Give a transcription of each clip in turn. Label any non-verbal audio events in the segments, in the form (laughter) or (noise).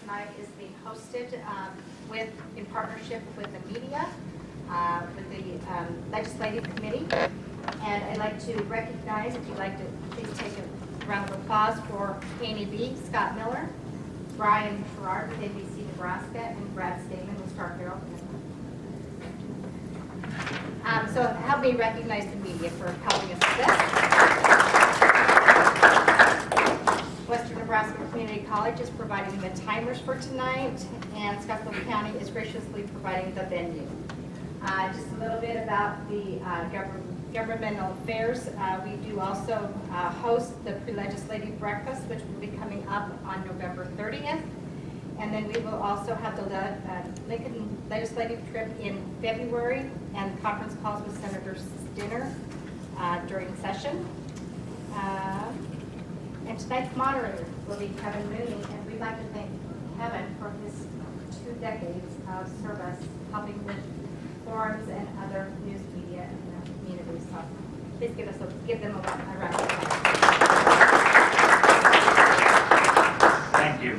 tonight is being hosted um, with, in partnership with the media, uh, with the um, legislative committee. And I'd like to recognize, if you'd like to please take a round of applause for Annie B., Scott Miller, Brian Sherrod with NBC Nebraska, and Brad Staman with Star Herald. Um, So help me recognize the media for helping us with this. Western Nebraska Community College is providing the timers for tonight, and Scotts Bluff County is graciously providing the venue. Uh, Just a little bit about the uh, govern- governmental affairs. Uh, We do also uh, host the pre-legislative breakfast, which will be coming up on November 30th. And then we will also have the le- uh, Lincoln legislative trip in February and conference calls with Senator Stinner uh, during session. And tonight's moderator will be Kevin Mooney, and we'd like to thank Kevin for his two decades of service helping with forums and other news media in the community. So please give us, a give them a a round of applause. Thank you.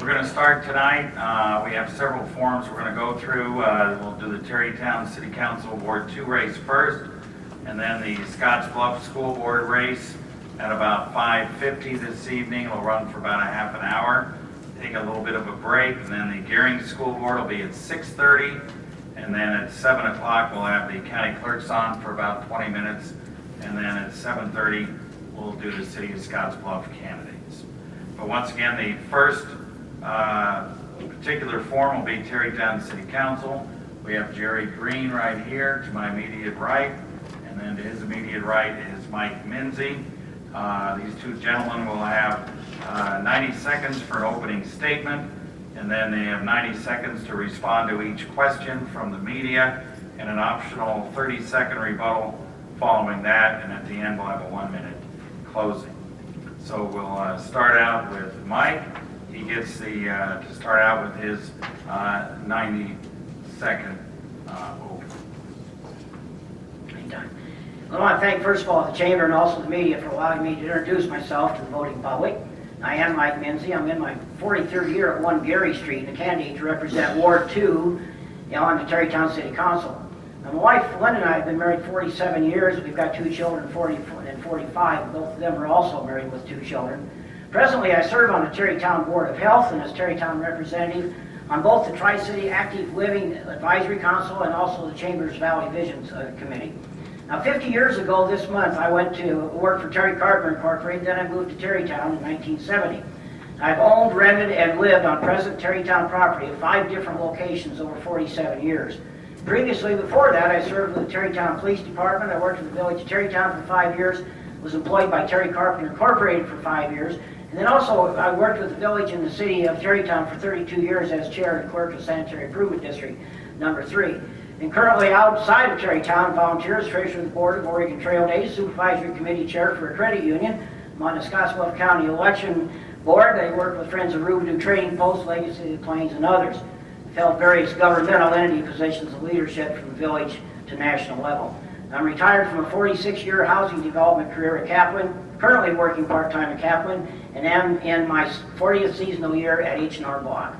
We're going to start tonight. Uh, We have several forms we're going to go through. Uh, We'll do the Terrytown City Council Ward 2 race first, and then the Scotts Bluff School Board race at about 5:50 this evening. It'll run for about a half an hour. Take a little bit of a break, and then the Gering School Board will be at 6:30, and then at 7 o'clock, we'll have the county clerks on for about 20 minutes, and then at 7:30, we'll do the City of Scotts Bluff candidates. But once again, the first uh, particular form will be Terrytown City Council. We have Jerry Green right here to my immediate right, and then to his immediate right is Mike Minzey. Uh, These two gentlemen will have uh, 90 seconds for an opening statement, and then they have 90 seconds to respond to each question from the media, and an optional 30-second rebuttal following that, and at the end, we'll have a one-minute closing. So we'll uh, start out with Mike. He gets the, uh, to start out with his 90-second open. Anytime. I want to thank, first of all, the Chamber and also the media for allowing me to introduce myself to the voting public. I am Mike Minzey. I'm in my 43rd year at 1 Gary Street, a candidate to represent Ward 2 you know, on the Terrytown City Council. Now, my wife, Lynn, and I have been married 47 years. We've got two children, 40 and 45. Both of them are also married with two children. Presently, I serve on the Terrytown Board of Health and as Terrytown representative on both the Tri-City Active Living Advisory Council and also the Chambers Valley Visions uh, Committee. Now, 50 years ago this month, I went to work for Terry Carpenter Incorporated, then I moved to Terrytown in 1970. I've owned, rented, and lived on present Terrytown property at five different locations over 47 years. Previously, before that, I served with the Terrytown Police Department. I worked in the village of Terrytown for five years, was employed by Terry Carpenter Incorporated for five years, and then also I worked with the village and the city of Terrytown for 32 years as chair and clerk of Sanitary Improvement District Number Three. And currently outside of Terrytown, volunteers, treasurer of the board of Oregon Trail Days, supervisory committee chair for a credit union. I'm County Election Board. They work with Friends of Robidoux Trading Post, Legacy of the Plains, and others. I've held various governmental entity positions of leadership from village to national level. I'm retired from a 46-year housing development career at Kaplan, currently working part-time at Kaplan, and am in my 40th seasonal year at H&R Block.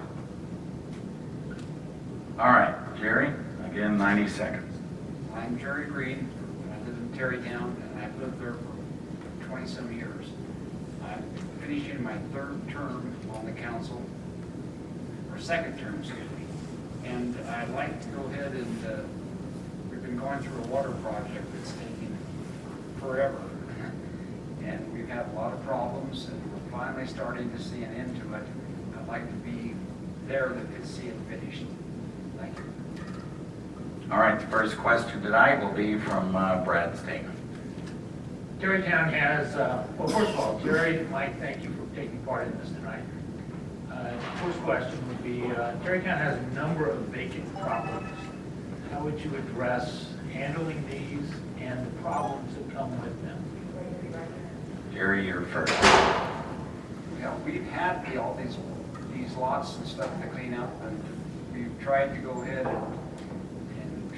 All right, Jerry, again, 90 seconds. I'm Jerry Green, I live in Terrytown, and I've lived there for 20-some years. I'm finishing my third term on the council, or second term, excuse me. And I'd like to go ahead and, uh, we've been going through a water project that's taking forever. (laughs) And we've had a lot of problems, and we're finally starting to see an end to it. I'd like to be there could see it finished. Thank you. All right, the first question tonight will be from uh, Brad Staman. Terrytown has, uh, well, first of all, Jerry, Mike, thank you for taking part in this tonight. Uh, First question would be, uh, Terrytown has a number of vacant properties. How would you address handling these and the problems that come with them? Jerry, you're first. Yeah, we've had the- all these, these lots and stuff to clean up, and we've tried to go ahead and, and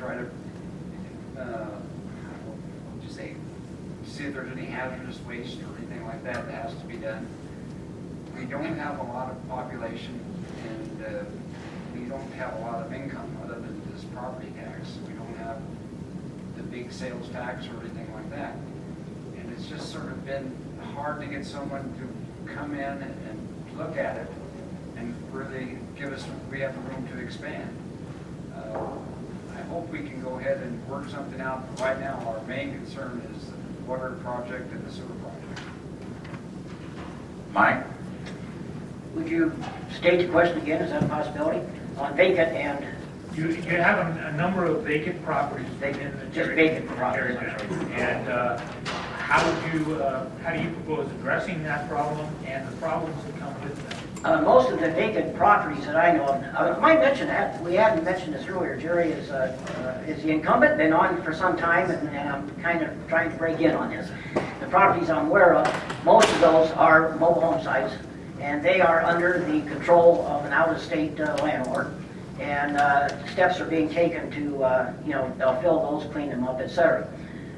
try to, uh, what you say, see if there's any hazardous waste or anything like that that has to be done. we don't have a lot of population and uh, we don't have a lot of income other than this property tax. We don't have the big sales tax or anything like that. And it's just sort of been hard to get someone to come in and look at it and really give us, we have room to expand. Uh, I hope we can go ahead and work something out. Right now, our main concern is the water project and the sewer project. Mike? Would you state the question again, is that a possibility? On vacant and, You, you have a, a number of vacant properties within the. Just Terry- vacant properties, Terry I'm And, uh, how would you, uh, how do you propose addressing that problem and the problems that come with that? Uh, most of the vacant properties that I know of, I might mention that, we hadn't mentioned this earlier, Jerry is, uh, uh, is the incumbent, been on for some time, and and I'm kind of trying to break in on this. The properties I'm aware of, most of those are mobile home sites, and they are under the control of an out-of-state uh, landlord. And uh, steps are being taken to, uh, you know, they'll fill those, clean them up, et cetera.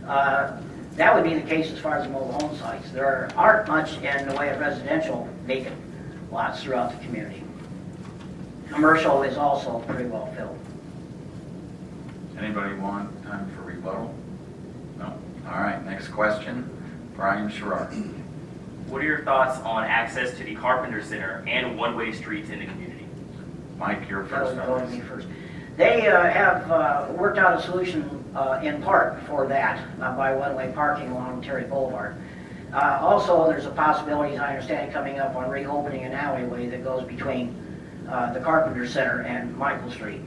Uh, That would be the case as far as mobile home sites. There aren't much in the way of residential vacant lots throughout the community. Commercial is also pretty well filled. Anybody want time for rebuttal? No? All right, next question. Brian Sherrod. What are your thoughts on access to the Carpenter Center and one-way streets in the community? Mike, you're That first would on go to me first. They uh, have uh, worked out a solution uh, in part for that uh, by one-way parking along Terry Boulevard. Uh, Also, there's a possibility, as I understand coming up on reopening an alleyway that goes between uh, the Carpenter Center and Michael Street.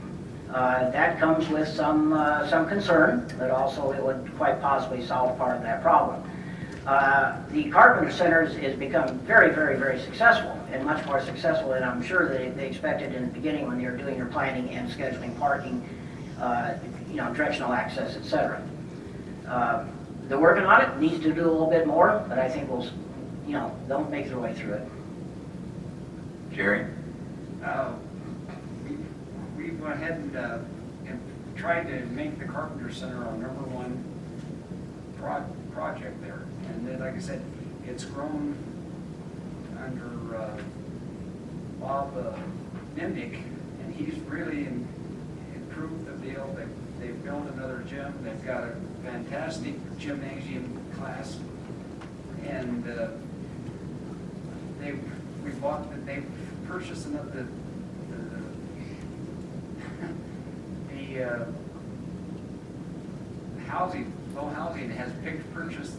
Uh, That comes with some, uh, some concern, but also it would quite possibly solve part of that problem. Uh, The Carpenter Center has- become very, very, very successful, and much more successful than I'm sure they they expected in the beginning when they were doing their planning and scheduling parking, uh, you know, directional access, et cetera. They're working on it, needs to do a little bit more, but I think we'll, you know, they'll make their way through it. Jerry? Uh, we- We went ahead and, uh, and tried to make the Carpenter Center our number one pro- project there. And then, like I said, it's grown under uh, Bob uh, Nimnick, and he's really im- improved the deal. They, they've built another gym, they've got a fantastic gymnasium class, and uh, they, we bought, the- they purchased another, the, the, (laughs) the, uh, housing, low housing has picked, purchased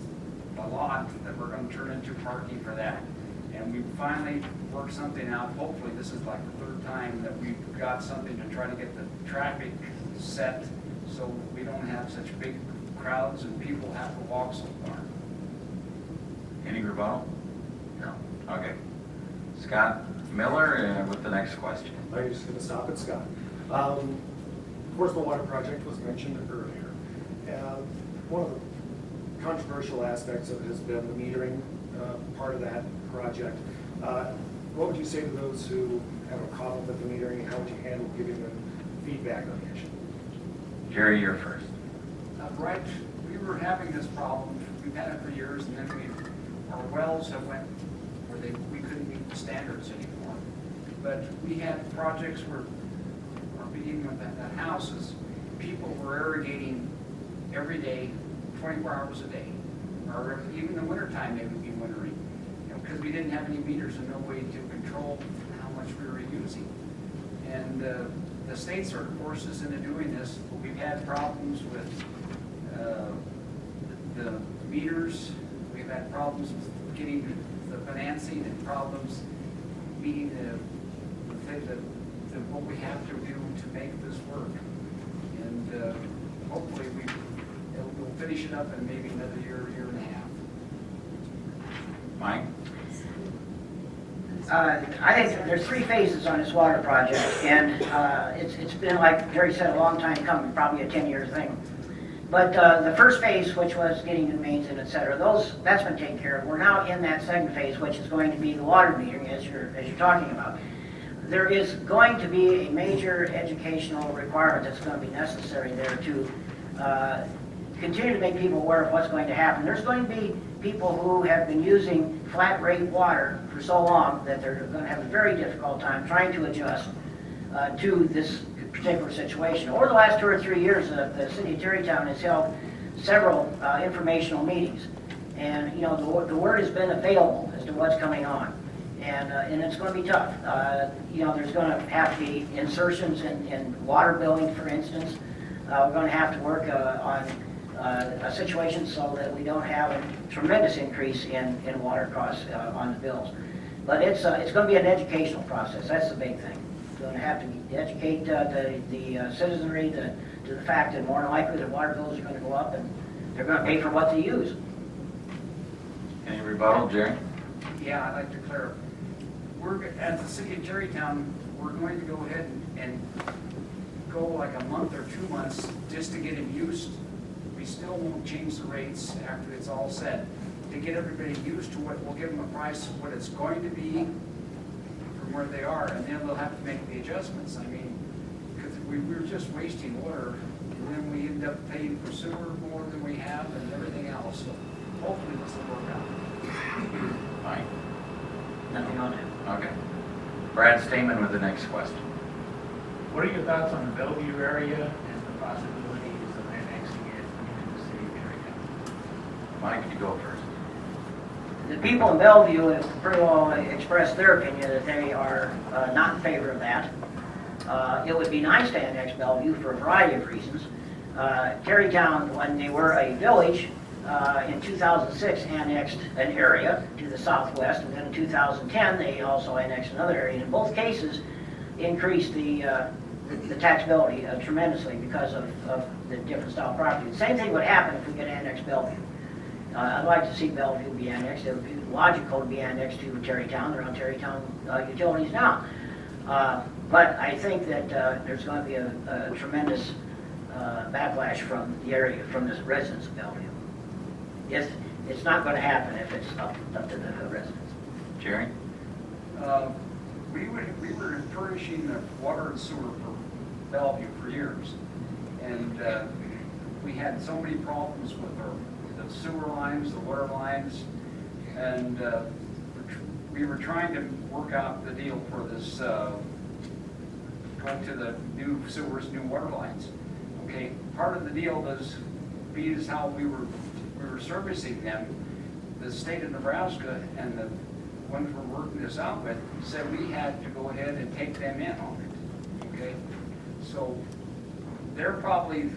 a lot that we're gonna turn into parking for that. And we finally worked something out, hopefully this is like the third time that we've got something to try to get the traffic set so we don't have such big crowds and people have to walk so far. Any rebuttal? No. Okay. Scott Miller uh, with the next question. I'm just going to stop at Scott. Um, Of course, the water project was mentioned earlier. And one of the controversial aspects of it has been the metering uh, part of that project. Uh, What would you say to those who have a problem with the metering? and How would you handle giving them feedback on the issue? Jerry, you're first. Right, we were having this problem, we've had it for years, and then we, our wells have went where they, we couldn't meet the standards anymore. But we had projects where, or beginning with the the houses, people were irrigating every day, twenty-four hours a day. Or even in the wintertime, they would be wintering, you know, because we didn't have any meters and no way to control how much we were using. And uh, the state sort of forced us into doing this. We've had problems with uh, the meters, we've had problems with getting the financing and problems meeting the, the, thing that- the- what we have to do to make this work. And uh, hopefully we, we'll finish it up in maybe another year, year and a half. Mike? Uh, I think there's three phases on this water project, and uh, it's it's been, like Jerry said, a long time coming, probably a 10-year thing. But uh, the first phase, which was getting new mains and et cetera, those, that's been taken care of. We're now in that second phase, which is going to be the water metering, as you're, as you're talking about. There is going to be a major educational requirement that's going to be necessary there to uh, continue to make people aware of what's going to happen. There's going to be people who have been using flat rate water for so long that they're going to have a very difficult time trying to adjust uh, to this particular situation. Over the last two or three years, uh, the city of Terrytown has held several uh, informational meetings. And, you know, the, the word has been available as to what's coming on. And, uh, and it's going to be tough. Uh, You know, there's going to have to be insertions in, in water billing, for instance. Uh, We're going to have to work uh, on uh, a situation so that we don't have a tremendous increase in, in water costs on the bills. But it's, it's going to be an educational process, that's the big thing. Going to have to educate uh, the, the uh, citizenry to, to the fact that more than likely the water bills are going to go up and they're going to pay for what they use. Any rebuttal, Jerry? Yeah, I'd like to clarify. We're, as the city of Terrytown, we're going to go ahead and- and go like a month or two months just to get them used. We still won't change the rates after it's all set. To get everybody used to what, we'll give them a price of what it's going to be from where they are, and then they'll have to make the adjustments. I mean, because we, we're just wasting water, and then we end up paying for sewer more than we have and everything else. So hopefully this will work out. Mike? Nothing on it. Okay. Brad Staman with the next question. What are your thoughts on the Bellevue area and the possibilities of annexing it into the city of Terrytown? Mike, you go first. The people in Bellevue have pretty well expressed their opinion that they are uh, not in favor of that. Uh, It would be nice to annex Bellevue for a variety of reasons. Uh, Terrytown, when they were a village, uh, in 2006 annexed an area to the southwest, and then in 2010, they also annexed another area. In both cases, increased the, uh, the taxability uh, tremendously because of, of the different style property. The same thing would happen if we could annex Bellevue. Uh, I'd like to see Bellevue be annexed. It would be logical to be annexed to Terrytown. They're on Terrytown uh, utilities now. Uh, But I think that uh, there's going to be a a tremendous uh, backlash from the area, from the residents of Bellevue. It's, it's not going to happen if it's up, up to the residents. Jerry? Uh, We were, we were furnishing the water and sewer for Bellevue for years. And uh, we had so many problems with our, the sewer lines, the water lines. And uh, we were trying to work out the deal for this, uh, going to the new sewers, new water lines. Okay, part of the deal was, be is how we were, we were servicing them. The state of Nebraska and the ones we're working this out with said we had to go ahead and take them in on it, okay? So they're probably,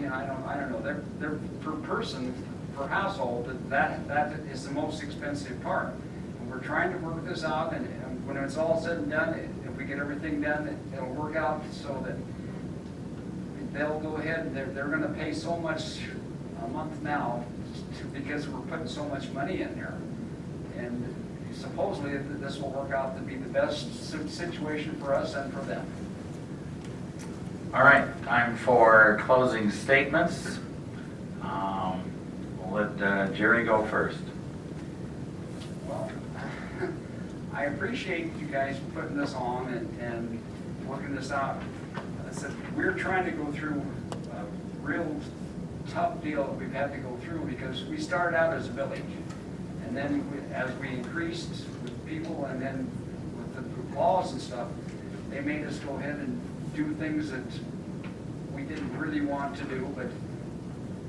you know, I don't, I don't know, they're, they're per person, per household, that, that, that is the most expensive part. And we're trying to work this out, and and when it's all said and done, if we get everything done, it- it'll work out so that they'll go ahead, and they're, they're gonna pay so much a month now to- because we're putting so much money in there. And supposedly, this will work out to be the best situation for us and for them. All right, time for closing statements. Um, We'll let uh, Jerry go first. Well, (laughs) I appreciate you guys putting this on and, and working this out. I said, we're trying to go through a real tough deal that we've had to go through because we started out as a village. And then we- as we increased with people and then with the laws and stuff, they made us go ahead and do things that we didn't really want to do, but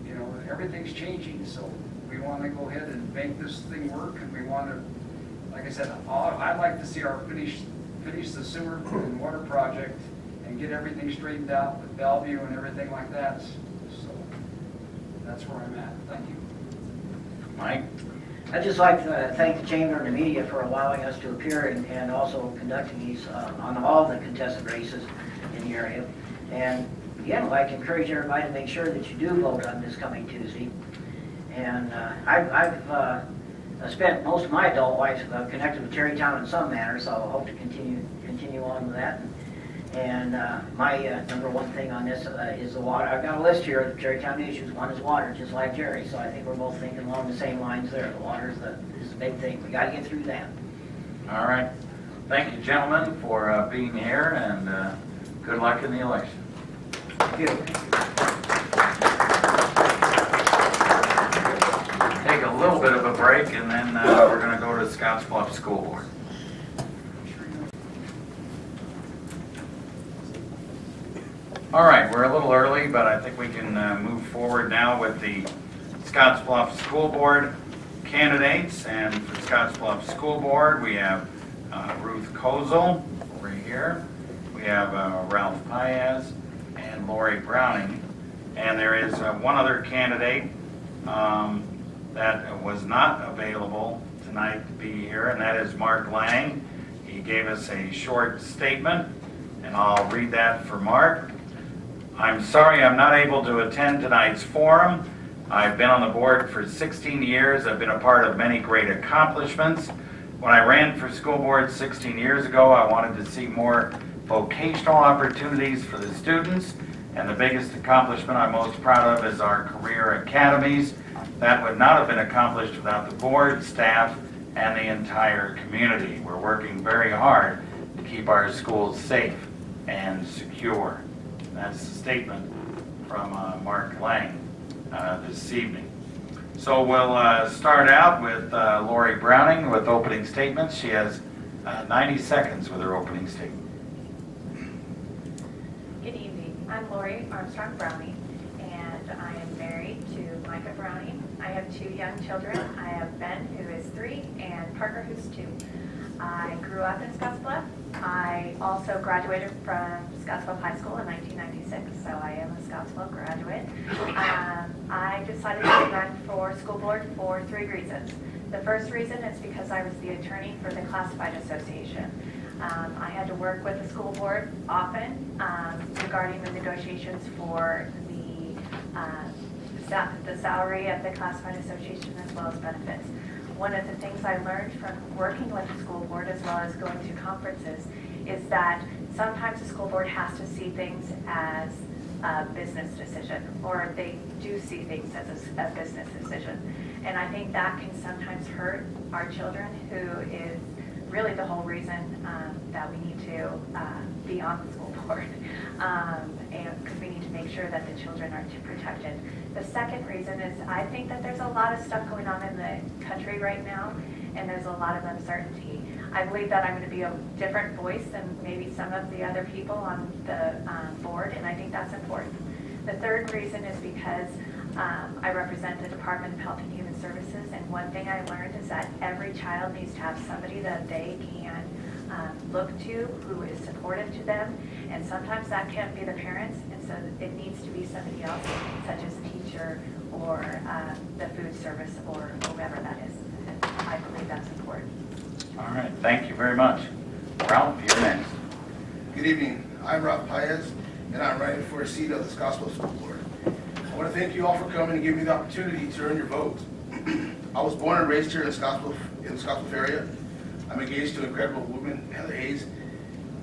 you know, everything's changing, so we want to go ahead and make this thing work, and we want to, like I said, I'd like to see our finish, finish the sewer and water project and get everything straightened out with Bellevue and everything like that, so that's where I'm at, thank you. Mike? I'd just like to thank the chamber and the media for allowing us to appear and, and also conducting these uh, on all the contested races in the area. And again, I'd like to encourage everybody to make sure that you do vote on this coming Tuesday. And uh, I've, I've uh, spent most of my adult life uh, connected with Terrytown in some manner, so I hope to continue, continue on with that. And uh, my uh, number one thing on this uh, is the water. I've got a list here of Terrytown issues. One is water, just like Jerry. So I think we're both thinking along the same lines there. The water is the, is the big thing. We got to get through that. All right. Thank you, gentlemen, for uh, being here, and uh, good luck in the election. Thank you. Take a little bit of a break, and then uh, we're going to go to Scotts Bluff School Board. All right, we're a little early, but I think we can uh, move forward now with the Scotts Bluff School Board candidates. And for Scotts Bluff School Board, we have uh, Ruth Kozal over here. Have uh, Ralph Paez and Lori Browning. And there is uh, one other candidate um, that was not available tonight to be here, and that is Mark Lang. He gave us a short statement, and I'll read that for Mark. I'm sorry I'm not able to attend tonight's forum. I've been on the board for 16 years. I've been a part of many great accomplishments. When I ran for school board 16 years ago, I wanted to see more vocational opportunities for the students. And the biggest accomplishment I'm most proud of is our career academies. That would not have been accomplished without the board, staff, and the entire community. We're working very hard to keep our schools safe and secure. That's the statement from uh, Mark Lang uh, this evening. So we'll uh, start out with uh, Lori Browning with opening statements. She has uh, 90 seconds with her opening statement. Good evening. I'm Lori Armstrong Browning, and I am married to Micah Browning. I have two young children. I have Ben, who is three, and Parker, who's two. I grew up in Scottsbluff. I also graduated from Scottsbluff High School in 1996, so I am a Scottsbluff graduate. Um, I decided to run for school board for three reasons. The first reason is because I was the attorney for the Classified Association. Um, I had to work with the school board often um, regarding the negotiations for the, uh, the salary of the classified association as well as benefits. One of the things I learned from working with the school board as well as going to conferences is that sometimes the school board has to see things as a business decision, or they do see things as a, a business decision. And I think that can sometimes hurt our children, who is really the whole reason um, that we need to uh, be on the school (laughs) board. Um, because we need to make sure that the children are protected. The second reason is I think that there's a lot of stuff going on in the country right now, and there's a lot of uncertainty. I believe that I'm going to be a different voice than maybe some of the other people on the um, board, and I think that's important. The third reason is because um, I represent the Department of Health and Human Services, and one thing I learned is that every child needs to have somebody that they can um, look to, who is supportive to them, and sometimes that can't be the parents, and so it needs to be somebody else, such as a teacher or uh, the food service or whoever that is. And I believe that's important. All right, thank you very much. Ralph, you're next. Good evening. I'm Ralph Paez, and I'm running for a seat on the Scottsbluff School Board. I want to thank you all for coming and giving me the opportunity to earn your vote. I was born and raised here in Scottsbluff, in the Scottsbluff area. I'm engaged to an incredible woman, Heather Hayes.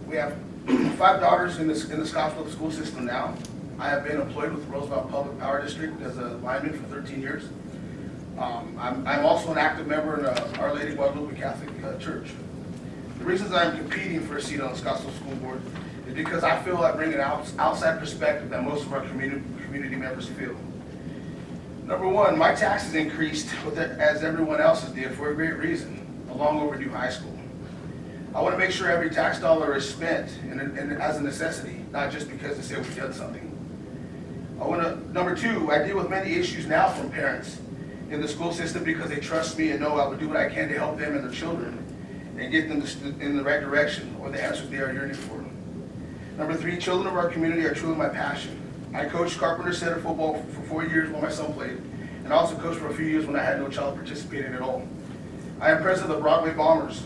We have (clears throat) five daughters in this, in the Scottsbluff school system now. I have been employed with Roosevelt Public Power District as a lineman for 13 years. Um, I'm, I'm also an active member in uh, Our Lady Guadalupe Catholic uh, Church. The reasons I'm competing for a seat on the Scottsbluff School Board is because I feel I bring an outside perspective that most of our community, community members feel. Number one, my taxes increased as everyone else's did for a great reason, a long overdue high school. I want to make sure every tax dollar is spent in, in, as a necessity, not just because they say we did something. I want to, number two, I deal with many issues now from parents in the school system because they trust me and know I will do what I can to help them and their children and get them in the right direction or the answers they are yearning for. Number three, children of our community are truly my passion. I coached Carpenter Center football for four years while my son played, and also coached for a few years when I had no child participating at all. I am president of the Broadway Bombers,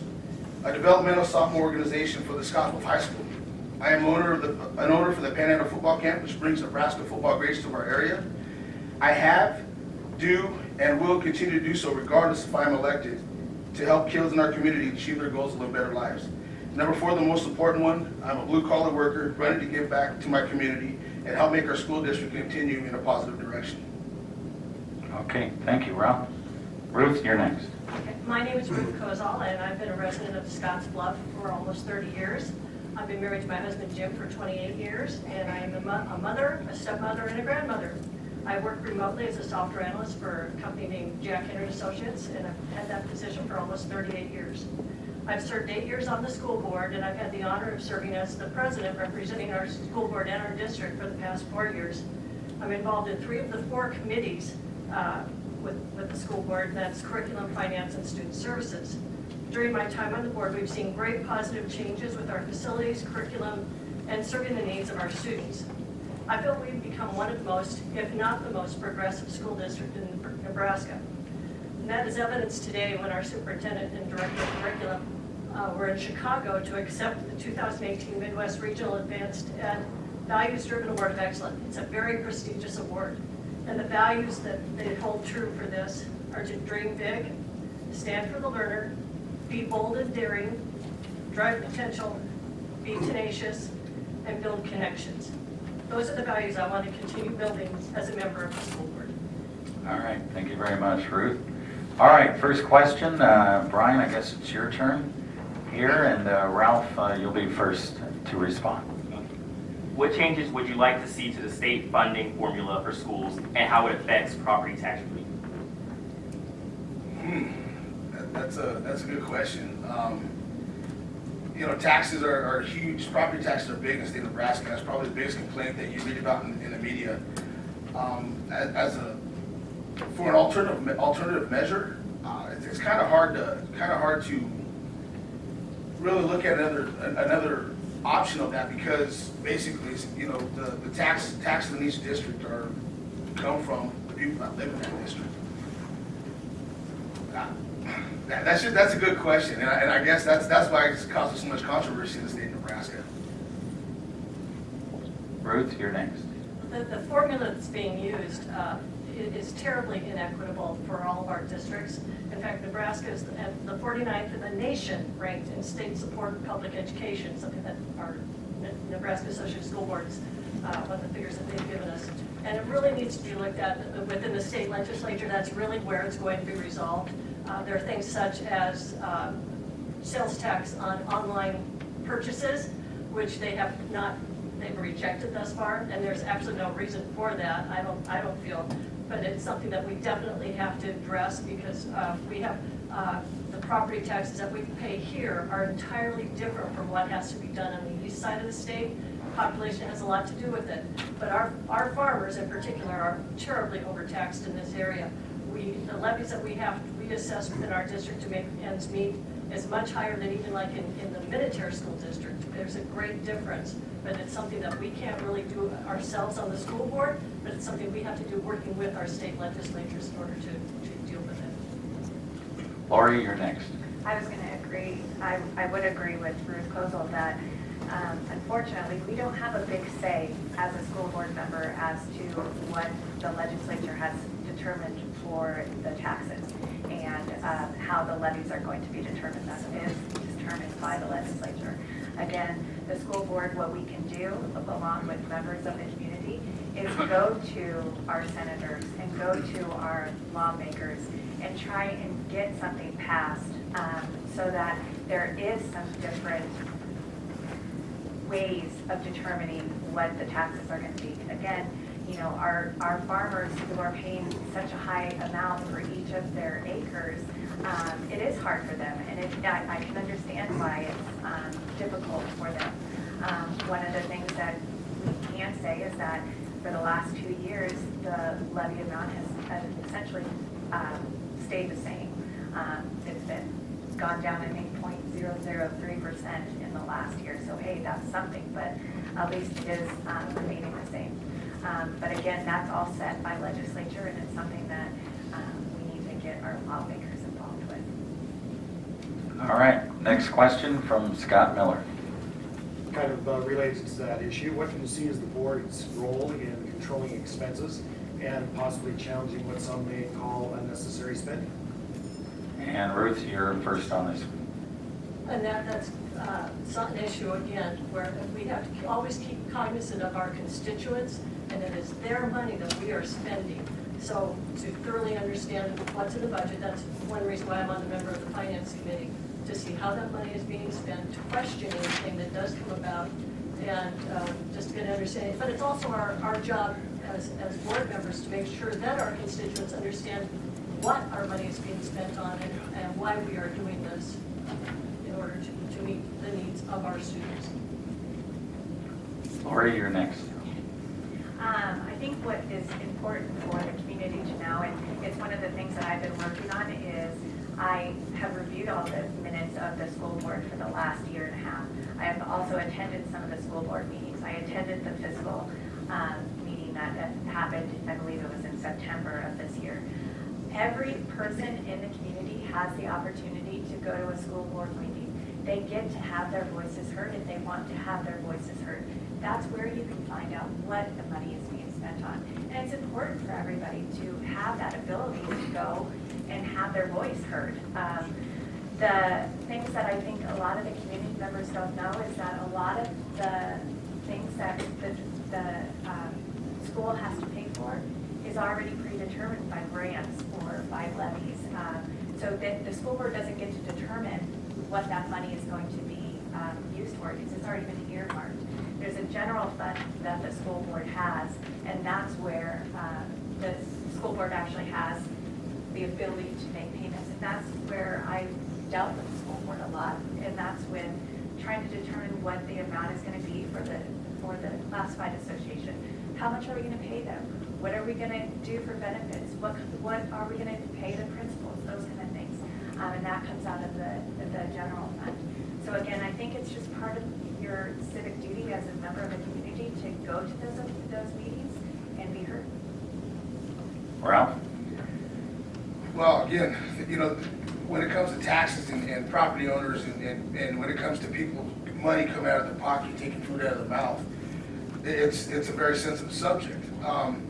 a developmental sophomore organization for the Scottsbluff High School. I am owner of the, an owner for the Panhandle Football Camp, which brings Nebraska football grades to our area. I have, do, and will continue to do so regardless if I am elected, to help kids in our community achieve their goals and live better lives. Number four, the most important one, I'm a blue-collar worker, ready to give back to my community and help make our school district continue in a positive direction. Okay, thank you, Ralph. Ruth, you're next. My name is Ruth Kozal, and I've been a resident of Scotts Bluff for almost 30 years. I've been married to my husband Jim for 28 years, and I am a mo- a mother, a stepmother, and a grandmother. I work remotely as a software analyst for a company named Jack Henry Associates, and I've had that position for almost 38 years. I've served eight years on the school board, and I've had the honor of serving as the president representing our school board and our district for the past four years. I'm involved in three of the four committees uh, with, with the school board, that's curriculum, finance, and student services. During my time on the board, we've seen great positive changes with our facilities, curriculum, and serving the needs of our students. I feel we've become one of the most, if not the most progressive school district in Nebraska. And that is evidenced today when our superintendent and director of curriculum uh, were in Chicago to accept the 2018 Midwest Regional Advanced Ed Values Driven Award of Excellence. It's a very prestigious award. And the values that they hold true for this are to dream big, stand for the learner, be bold and daring, drive potential, be tenacious, and build connections. Those are the values I want to continue building as a member of the school board. All right, thank you very much, Ruth. All right, first question, uh, Brian, I guess it's your turn here, and uh, Ralph, uh, you'll be first to respond. What changes would you like to see to the state funding formula for schools and how it affects property tax relief? Hmm, that- That's a, that's a good question. Um, You know, taxes are, are huge, property taxes are big in the state of Nebraska, that's probably the biggest complaint that you read about in, in the media. Um, As, as a, for an alternative, alternative measure, uh, it's, it's kind of hard to, kind of hard to really look at another, another option of that, because basically, you know, the, the tax, taxes in each district are, come from the people that live in that district. Uh, That, that's, ju- that's a good question, and I, and I guess that's, that's why it's causing so much controversy in the state of Nebraska. Ruth, you're next. The, the formula that's being used uh, i- is terribly inequitable for all of our districts. In fact, Nebraska is at the 49th in the nation ranked in state support of public education, something that our Ne- Nebraska Associated School Boards, uh, the figures that they've given us. And it really needs to be looked at within the state legislature. That's really where it's going to be resolved. Uh, There are things such as um, sales tax on online purchases, which they have not, they've rejected thus far, and there's absolutely no reason for that, I don't, I don't feel. But it's something that we definitely have to address because uh, we have, uh, the property taxes that we pay here are entirely different from what has to be done on the east side of the state. Population has a lot to do with it, but our, our farmers in particular are terribly overtaxed in this area. We, the levies that we have, we assess within our district to make ends meet is much higher than even like in, in the Millard school district. There's a great difference, but it's something that we can't really do ourselves on the school board, but it's something we have to do working with our state legislatures in order to, to deal with it. Lori, you're next. I was going to agree, I, I would agree with Ruth Kozal that um, unfortunately, we don't have a big say as a school board member as to what the legislature has determined for the taxes and um, how the levies are going to be determined. That is determined by the legislature. Again, the school board, what we can do, along with members of the community, is go to our senators and go to our lawmakers and try and get something passed um, so that there is some different ways of determining what the taxes are going to be. Again, you know, our, our farmers who are paying such a high amount for each of their acres, um, it is hard for them, and it, I, I can understand why it's um, difficult for them. Um, one of the things that we can say is that for the last two years, the levy amount has essentially um, stayed the same. Um, It's been, gone down, I think, 0.003% in the last year, so hey, that's something, but at least it is um, remaining the same. Um, But again, that's all set by legislature, and it's something that um, we need to get our lawmakers. All right, next question from Scott Miller. Kind of uh, related to that issue, what do you see as the board's role in controlling expenses and possibly challenging what some may call unnecessary spending? And Ruth, you're first on this. And that, that's, uh, it's not an issue again, where we have to always keep cognizant of our constituents, and it is their money that we are spending. So to thoroughly understand what's in the budget, that's one reason why I'm on the member of the finance committee, to see how that money is being spent, to question anything that does come about, and um, just to get an understanding. But it's also our, our job as, as board members to make sure that our constituents understand what our money is being spent on and, and why we are doing this in order to, to meet the needs of our students. Lori, you're next. Um, I think what is important for the community to know, and it's one of the things that I've been working on, is I have reviewed all the minutes of the school board for the last year and a half. I have also attended some of the school board meetings. I attended the fiscal um, meeting that that happened, I believe it was in September of this year. Every person in the community has the opportunity to go to a school board meeting. They get to have their voices heard if they want to have their voices heard. That's where you can find out what the money is being spent on. And it's important for everybody to have that ability to go and have their voice heard. Um, The things that I think a lot of the community members don't know is that a lot of the things that the, the um, school has to pay for is already predetermined by grants or by levies. Um, So that the school board doesn't get to determine what that money is going to be um, used for because it's already been earmarked. There's a general fund that the school board has, and that's where um, the school board actually has the ability to make payments. And that's where I dealt with the school board a lot, and that's when trying to determine what the amount is gonna be for the, for the classified association. How much are we gonna pay them? What are we gonna do for benefits? What, what are we gonna pay the principals? Those kind of things. Um, and that comes out of the, the general fund. So again, I think it's just part of your civic duty as a member of the community to go to those, those meetings and be heard. Ralph? Well, again, you know, when it comes to taxes and, and property owners and, and, and when it comes to people, money coming out of their pocket, taking food out of their mouth, it's, it's a very sensitive subject. Um,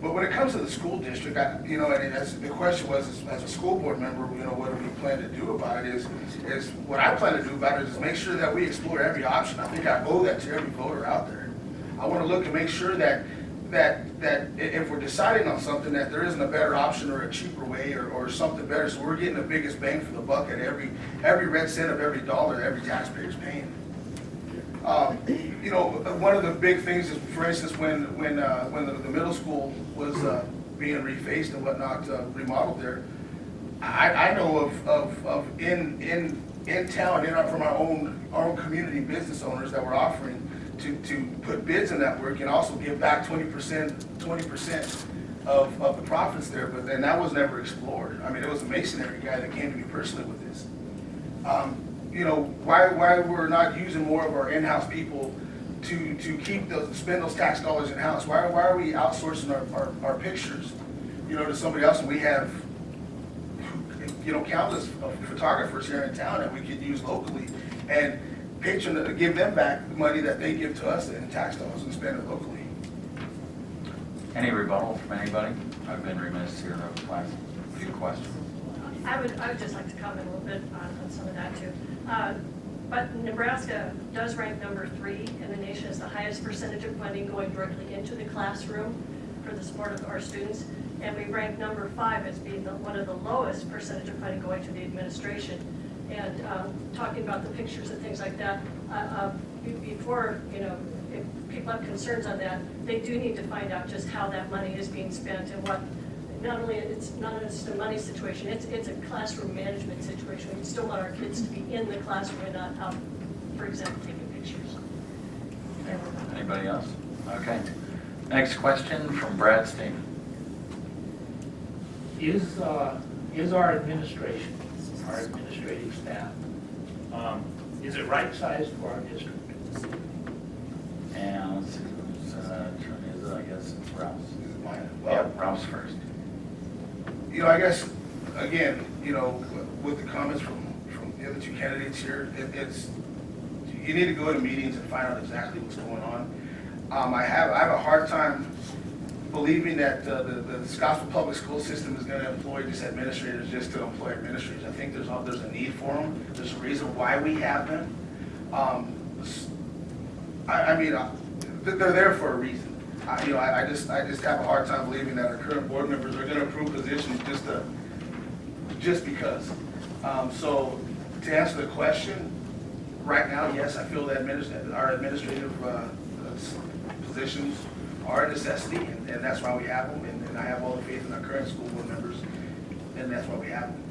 But when it comes to the school district, I, you know, and as, the question was, as- as a school board member, you know, what do we plan to do about it is, is, what I plan to do about it is make sure that we explore every option. I think I owe that to every voter out there. I want to look and make sure that, that, that if we're deciding on something, that there isn't a better option or a cheaper way or, or something better, so we're getting the biggest bang for the buck at every, every red cent of every dollar every taxpayer's paying. Um, You know, one of the big things is, for instance, when, when, uh, when the, the middle school was uh, being refaced and whatnot, uh, remodeled there, I, I know of, of, of in, in, in town, in our, from our own, our own community business owners that were offering to, to put bids in that work and also give back twenty percent, twenty percent of, of the profits there, but then that was never explored. I mean, it was a masonry guy that came to me personally with this. Um, You know, why, why we're not using more of our in-house people to, to keep those, spend those tax dollars in-house? Why, why are we outsourcing our, our, our pictures, you know, to somebody else we have you know, countless of photographers here in town that we could use locally and patron, give them back the money that they give to us in tax dollars and spend it locally. Any rebuttal from anybody? I've been remiss here over the last few questions. I would, I would just like to comment a little bit on, on some of that too. Uh, But Nebraska does rank number three in the nation as the highest percentage of funding going directly into the classroom for the support of our students. And we rank number five as being the, one of the lowest percentage of funding going to the administration. And um, talking about the pictures and things like that, uh, uh, before, you know, if people have concerns on that, they do need to find out just how that money is being spent and what, not only, it's not just a money situation, it's, it's a classroom management situation. We still want our kids to be in the classroom and not out, for example, taking pictures. Anybody else? Okay. Next question from Brad Staman. Is, uh, is our administration, our administrative staff, um, is it right-sized for our district? And let's see who's, uh, turn is it? I guess it's Ralph's. Mine. Yeah, Well, Ralph's first. you know, I guess, again, you know, with the comments from, from the other two candidates here, it, it's, you need to go to meetings and find out exactly what's going on. Um, I have, I have a hard time believing that uh, the, the Scottsbluff Public School System is gonna employ just administrators just to employ administrators. I think there's, a- there's a need for them. There's a reason why we have them. Um, I, I mean, uh, they're there for a reason. I, you know, I, I just, I just have a hard time believing that our current board members are gonna approve positions just to, just because. Um, so, to answer the question, right now, yes, I feel that adminis- our administrative, uh, uh, positions are a necessity, and, and that's why we have them, and, and I have all the faith in our current school board members, and that's why we have them.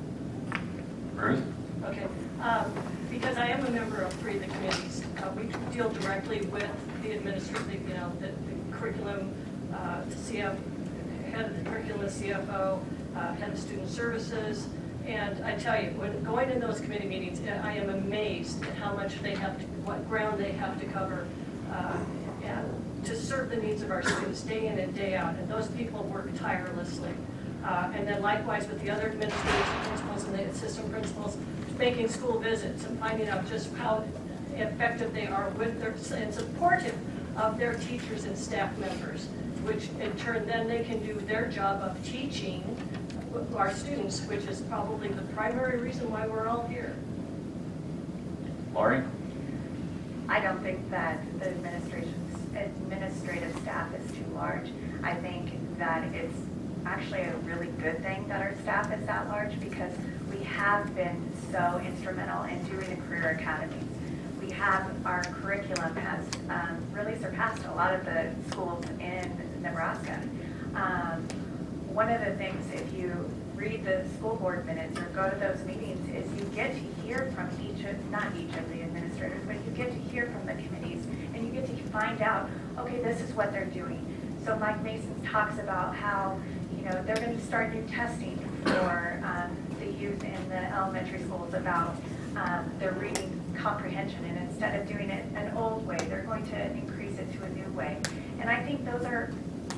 Ruth? Okay, um, because I am a member of three of the committees, uh, we deal directly with the administrative, you know, the the curriculum, uh, the CF, head of the curriculum, CFO, uh, head of student services, and I tell you, when going in those committee meetings, I am amazed at how much they have, to what ground they have to cover, uh, and to serve the needs of our students day in and day out, and those people work tirelessly. Uh, And then likewise with the other administrators, principals, and the assistant principals, making school visits and finding out just how effective they are with their, and supportive of their teachers and staff members, which in turn, then they can do their job of teaching our students, which is probably the primary reason why we're all here. Lori? I don't think that the administration, administrative staff is too large. I think that it's actually a really good thing that our staff is that large because we have been so instrumental in doing the career academies. We have, our curriculum has um, really surpassed a lot of the schools in Nebraska. Um, One of the things, if you read the school board minutes or go to those meetings, is you get to hear from each of, not each of the administrators, but you get to hear from the committees, and you get to find out, okay, this is what they're doing. So Mike Mason talks about how, you know, they're gonna start new testing for um, the youth in the elementary schools about um, their reading comprehension, and instead of doing it an old way, they're going to increase it to a new way. And I think those are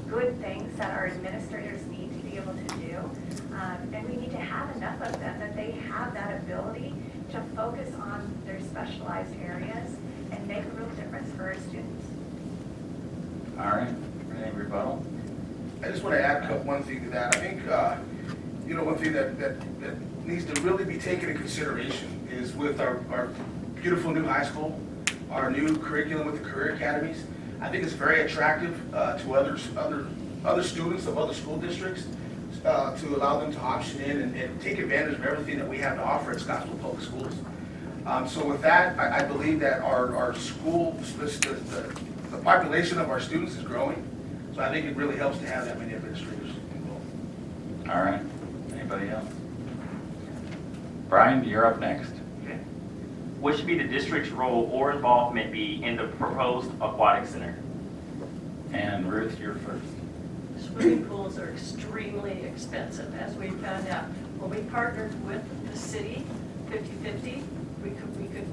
good things that our administrators need to be able to do. Um, And we need to have enough of them that they have that ability to focus on their specialized areas and make a real difference for our students. All right. Any rebuttal? I just want to add one thing to that. I think, uh, you know, one thing that, that, that needs to really be taken into consideration is with our, our beautiful new high school, our new curriculum with the career academies. I think it's very attractive uh, to others, other, other students of other school districts uh, to allow them to option in and, and take advantage of everything that we have to offer at Scottsbluff Public Schools. Um, So with that, I, I believe that our, our school, the, the, the population of our students is growing. So I think it really helps to have that many administrators involved. All right. Anybody else? Brian, you're up next. Okay. What should be the district's role or involvement be in the proposed aquatic center? And Ruth, you're first. Swimming pools are extremely expensive, as we found out. When we partnered with the city, 50/50, we could, we could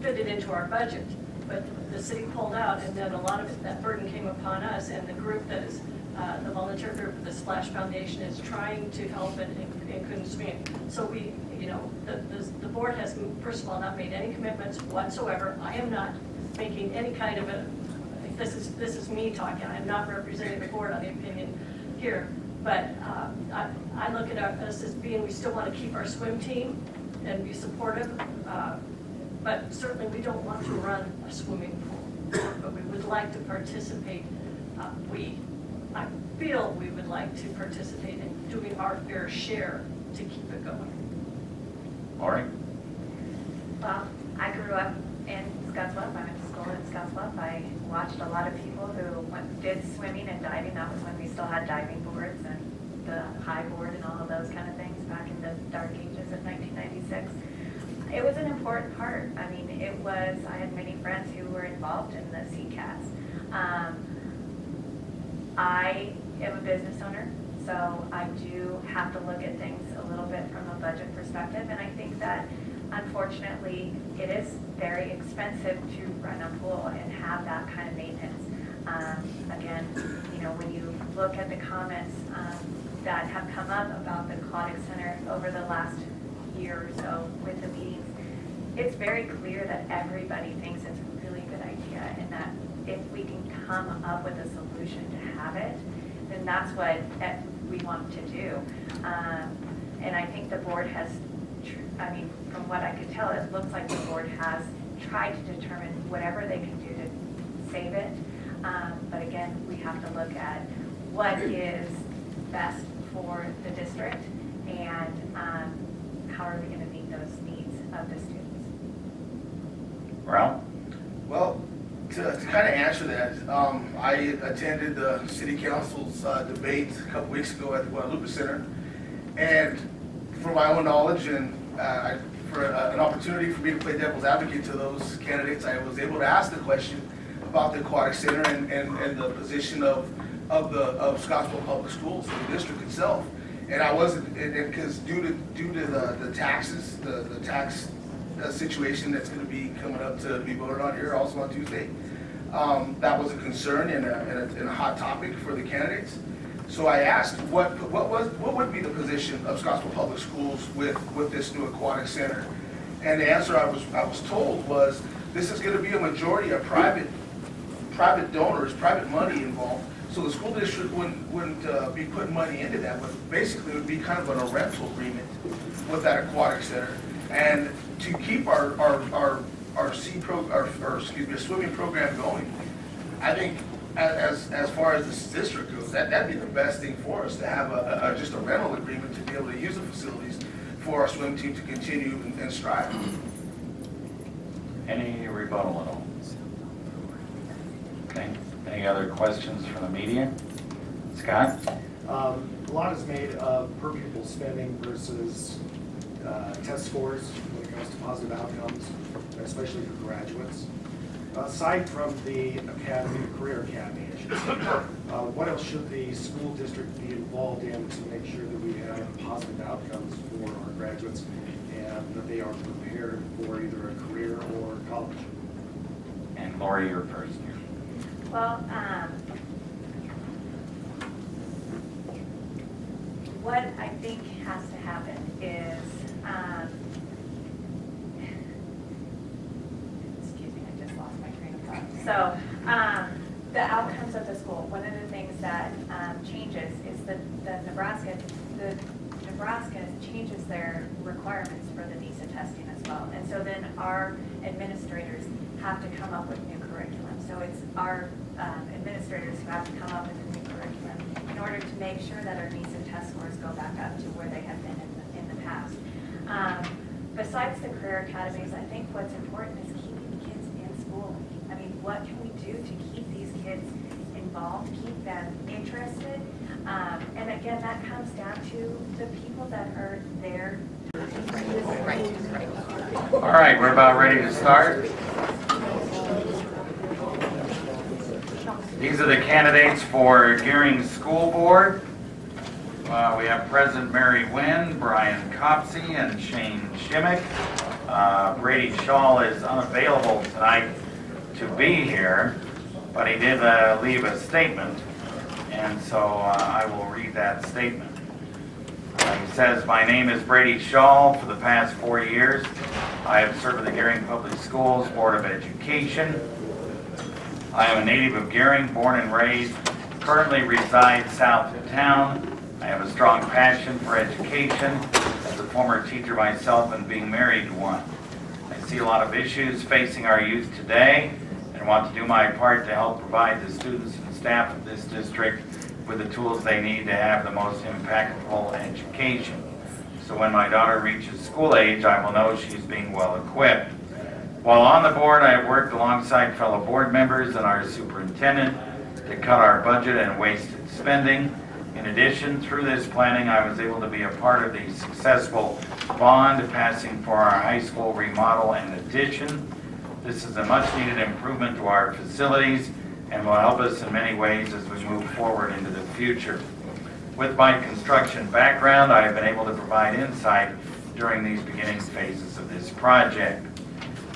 fit it into our budget. But the city pulled out, and then a lot of that burden came upon us, and the group that is, uh, the volunteer group, the Splash Foundation, is trying to help and and couldn't swim. So we, you know, the, the the board has, first of all, not made any commitments whatsoever. I am not making any kind of a, this is, this is me talking, I'm not representing the board on the opinion here. But uh, I, I look at us as being, we still want to keep our swim team and be supportive. uh, But certainly, we don't want to run a swimming pool, but we would like to participate. uh, We, I feel we would like to participate in doing our fair share to keep it going. Lori? Well, I grew up in Scottsbluff, I went to school in Scottsbluff. I watched a lot of people who went, did swimming and diving. That was when we still had diving boards and the high board and all of those kind of things back in the dark ages of 1996. It was an important part. I mean, it was, I had many friends who were involved in the CCAS. Um, I am a business owner, so I do have to look at things a little bit from a budget perspective, and I think that unfortunately, it is very to run a pool and have that kind of maintenance. Um, Again, you know, when you look at the comments um, that have come up about the aquatic center over the last year or so with the meetings, it's very clear that everybody thinks it's a really good idea and that if we can come up with a solution to have it, then that's what we want to do. Um, And I think the board has, I mean, from what I could tell, it looks like the board has tried to determine whatever they can do to save it. Um, But again, we have to look at what is best for the district and um, how are we going to meet those needs of the students. Ralph? Well, to, to kind of answer answer that. Um, I attended the city council's uh, debate a couple weeks ago at the Guadalupe Center. And for my own knowledge and uh, I- for a- an opportunity for me to play devil's advocate to those candidates, I was able to ask the question about the aquatic center and, and, and the position of, of the, of Scottsbluff Public Schools, the district itself. And I wasn't, because due to, due to the, the taxes, the, the tax uh, situation that's gonna be coming up to be voted on here also on Tuesday, um, that was a concern and a, and a, and a hot topic for the candidates. So I asked, what, what was, what would be the position of Scottsbluff Public Schools with, with this new aquatic center? And the answer I was, I was told was, this is gonna be a majority of private, private donors, private money involved. So the school district wouldn't, wouldn't, uh, be putting money into that, but basically it would be kind of an, a rental agreement with that aquatic center. And to keep our, our, our, our sea pro, our, or excuse me, our swimming program going, I think as, as far as this district goes, that, that'd be the best thing for us, to have a, a, just a rental agreement to be able to use the facilities for our swim team to continue and- and strive. Any rebuttal at all? Okay, any other questions from the media? Scott? Um, A lot is made of per pupil spending versus uh, test scores when it comes to positive outcomes, especially for graduates. Aside from the academy, career academy, I should say, uh, what else should the school district be involved in to make sure that we have positive outcomes for our graduates and that they are prepared for either a career or college? And Lori, you're first here. Well, um, what I think has to happen is, um, excuse me, I just lost my train of thought. So, um, the outcomes of the school, one of the things that, um, changes is that the Nebraska, the Nebraska changes their requirements for the NeSA testing as well. And so then our administrators have to come up with new curriculum. So it's our um, administrators who have to come up with a new curriculum in order to make sure that our NeSA test scores go back up to where they have been in the, in the past. Um, Besides the career academies, I think what's important is keeping the kids in school. I mean, what can we do to keep these kids involved, keep them interested? Um, And again, that comes down to the people that are there All right, we're about ready to start. These are the candidates for Gering School Board. Uh, We have President Mary Winn, Brian Copsey, and Shain Shimic. Uh, Brady Shaul is unavailable tonight to be here, but he did uh, leave a statement, and so uh, I will read that statement. He says, "My name is Brady Shaul. For the past four years, I have served the Gering Public Schools Board of Education. I am a native of Gering, born and raised, currently reside south of town. I have a strong passion for education as a former teacher myself and being married to one. I see a lot of issues facing our youth today and want to do my part to help provide the students and staff of this district with the tools they need to have the most impactful education. So when my daughter reaches school age, I will know she's being well equipped. While on the board, I have worked alongside fellow board members and our superintendent to cut our budget and wasted spending. In addition, through this planning, I was able to be a part of the successful bond passing for our high school remodel and addition. This is a much-needed improvement to our facilities and will help us in many ways as we move forward into the future. With my construction background, I have been able to provide insight during these beginning phases of this project.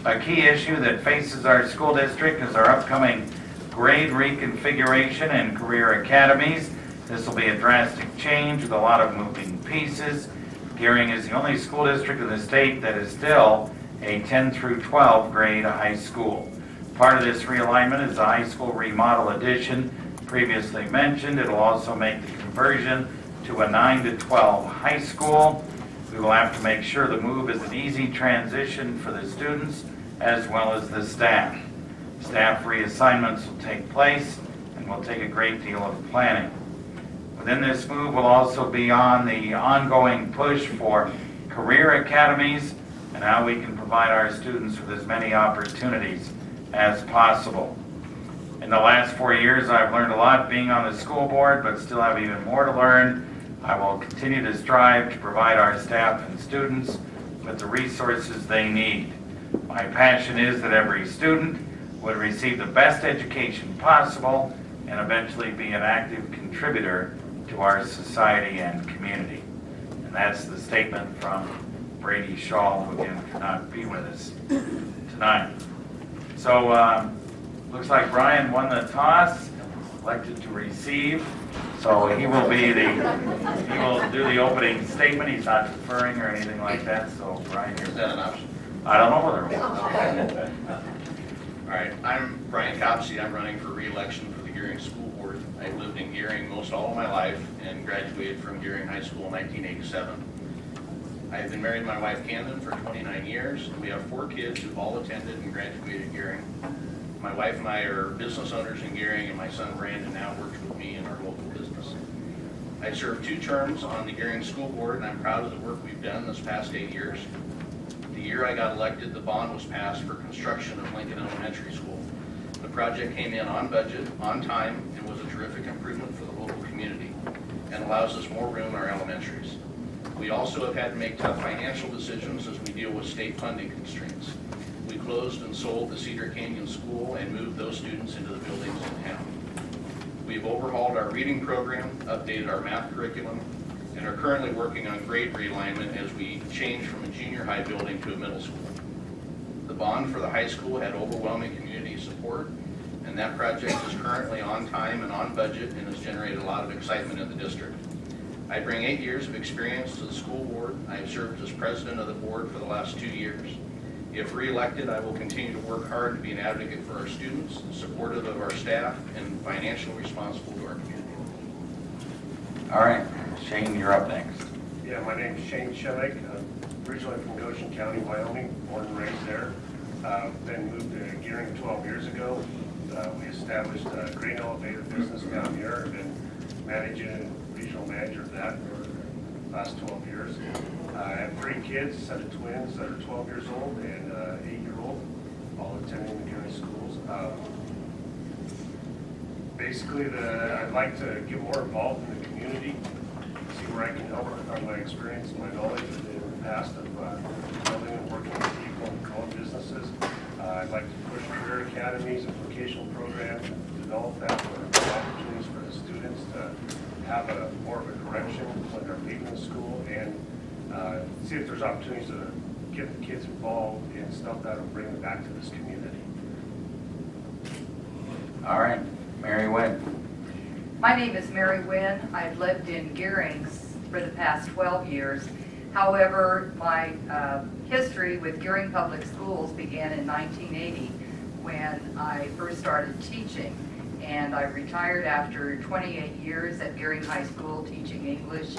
A key issue that faces our school district is our upcoming grade reconfiguration and career academies. This will be a drastic change with a lot of moving pieces. Gering is the only school district in the state that is still a 10 through 12 grade high school. Part of this realignment is the high school remodel addition previously mentioned. It'll also make the conversion to a 9 to 12 high school. We will have to make sure the move is an easy transition for the students as well as the staff. Staff reassignments will take place and will take a great deal of planning. Within this move will also be on the ongoing push for career academies and how we can provide our students with as many opportunities as possible. In the last four years, I've learned a lot being on the school board, but still have even more to learn. I will continue to strive to provide our staff and students with the resources they need. My passion is that every student would receive the best education possible and eventually be an active contributor to our society and community. And that's the statement from Brady Shaul, who again could not be with us tonight. So, um, looks like Brian won the toss, elected to receive, so he will be the, he will do the opening statement, he's not deferring or anything like that, so Brian, Is you're, that an option? I don't know whether it will. All right, I'm Brian Copsey. I'm running for reelection for the Gering School Board. I lived in Gering most all of my life and graduated from Gering High School in 1987. I've been married to my wife Camden for 29 years. We have four kids who've all attended and graduated Gering. My wife and I are business owners in Gering, and my son Brandon now works with me in our local business. I served two terms on the Gering School Board, and I'm proud of the work we've done this past eight years. The year I got elected, the bond was passed for construction of Lincoln Elementary School. The project came in on budget, on time, and was a terrific improvement for the local community and allows us more room in our elementaries. We also have had to make tough financial decisions as we deal with state funding constraints. We closed and sold the Cedar Canyon School and moved those students into the buildings in town. We've overhauled our reading program, updated our math curriculum, and are currently working on grade realignment as we change from a junior high building to a middle school. The bond for the high school had overwhelming community support, and that project is currently on time and on budget and has generated a lot of excitement in the district. I bring eight years of experience to the school board. I have served as president of the board for the last two years. If reelected, I will continue to work hard to be an advocate for our students, supportive of our staff, and financially responsible to our community. All right, Shane, you're up next. Yeah, my name's Shane Schilling. I'm originally from Goshen County, Wyoming, born and raised there. Uh, Then moved to Gering 12 years ago. Uh, We established a grain elevator business down here. I've been managing and regional manager of that for the last 12 years. Uh, I have three kids, a set of twins that are 12 years old and uh, eight-year-old, all attending the Gering schools. Uh, Basically, the, I'd like to get more involved in the community, see where I can help on my experience, my knowledge in the past of uh, building and working with people and growing businesses. Uh, I'd like to push career academies and vocational programs, and develop that for opportunities for the students to have a more of a direction when they're leaving school and uh, see if there's opportunities to get the kids involved in stuff that'll bring them back to this community. All right, Mary Winn. My name is Mary Winn. I've lived in Gering for the past 12 years. However, my uh, history with Gering Public Schools began in 1980 when I first started teaching. And I retired after 28 years at Gering High School teaching English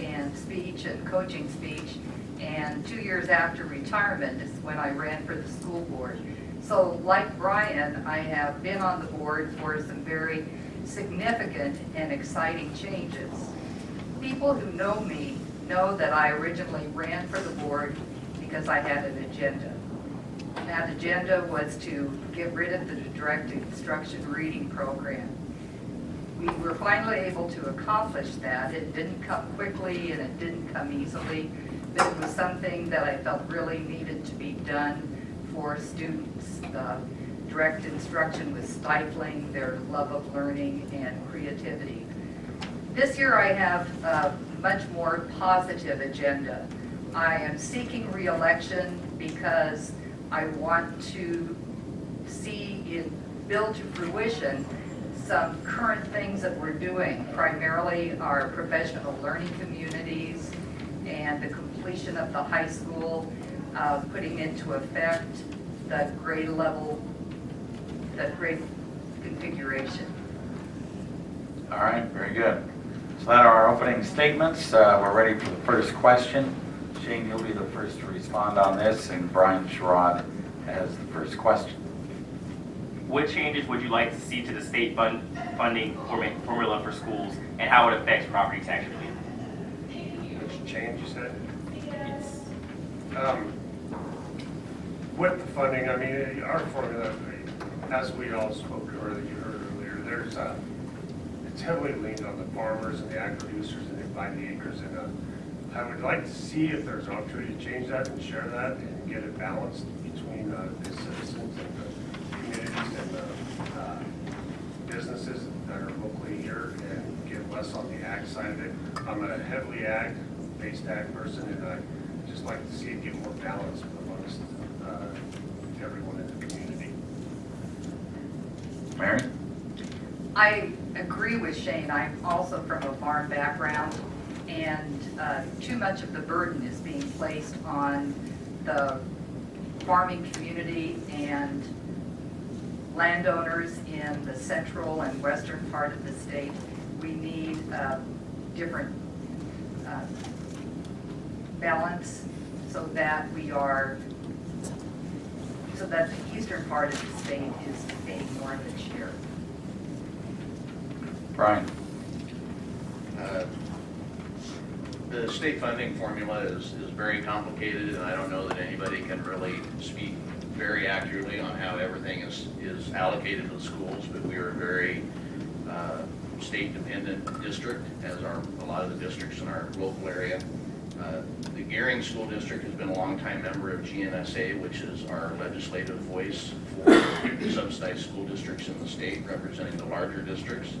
and speech and coaching speech. And two years after retirement is when I ran for the school board. So like Brian, I have been on the board for some very significant and exciting changes. People who know me know that I originally ran for the board because I had an agenda. That agenda was to get rid of the direct instruction reading program. We were finally able to accomplish that. It didn't come quickly and it didn't come easily, but it was something that I felt really needed to be done for students. Uh, Direct instruction was stifling their love of learning and creativity. This year I have a much more positive agenda. I am seeking reelection because I want to see it build to fruition some current things that we're doing, primarily our professional learning communities and the completion of the high school, uh, putting into effect the grade level, the grade configuration. All right, very good. So that are our opening statements. Uh, We're ready for the first question. Shane, you'll be the first to respond on this, and Brian Sherrod has the first question. What changes would you like to see to the state fund, funding forma- formula for schools and how it affects property tax relief? Which change you said? Um, With the funding, I mean, our formula, as we all spoke earlier, you heard earlier, there's, a, it's heavily leaned on the farmers and the ag producers and they buy the acres. And uh, I would like to see if there's an opportunity to change that and share that and get it balanced between uh, the citizens and the communities and the uh, businesses that are locally here and get less on the ag side of it. I'm a heavily ag-based ag person and I just like to see it get more balanced amongst uh, everyone in the community. Mary? I agree with Shane. I'm also from a farm background, and uh, too much of the burden is being placed on the farming community and landowners in the central and western part of the state. We need uh, different uh, balance so that we are, so that the eastern part of the state is paying more of its share. Brian? Uh, The state funding formula is, is very complicated, and I don't know that anybody can really speak very accurately on how everything is, is allocated to the schools, but we are a very uh, state-dependent district, as are a lot of the districts in our local area. Uh, The Gering School District has been a longtime member of GNSA, which is our legislative voice for subsidized school districts in the state, representing the larger districts,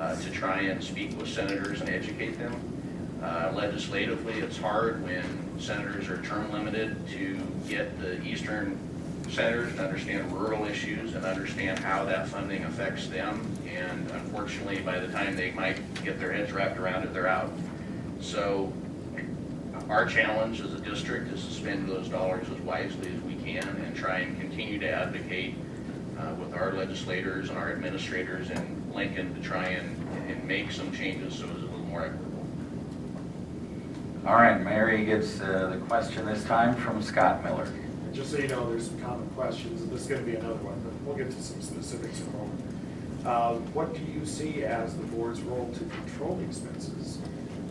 uh, to try and speak with senators and educate them. Uh, Legislatively, it's hard when senators are term limited to get the eastern senators to understand rural issues and understand how that funding affects them. And unfortunately, by the time they might get their heads wrapped around it, they're out. So our challenge as a district is to spend those dollars as wisely as we can and try and continue to advocate uh, with our legislators and our administrators in Lincoln to try and, and make some changes so it's a little more equitable. All right, Mary gets uh, the question this time from Scott Miller. And just so you know, there's some common questions, and this is going to be another one, but we'll get to some specifics in a moment. Um, What do you see as the board's role to control expenses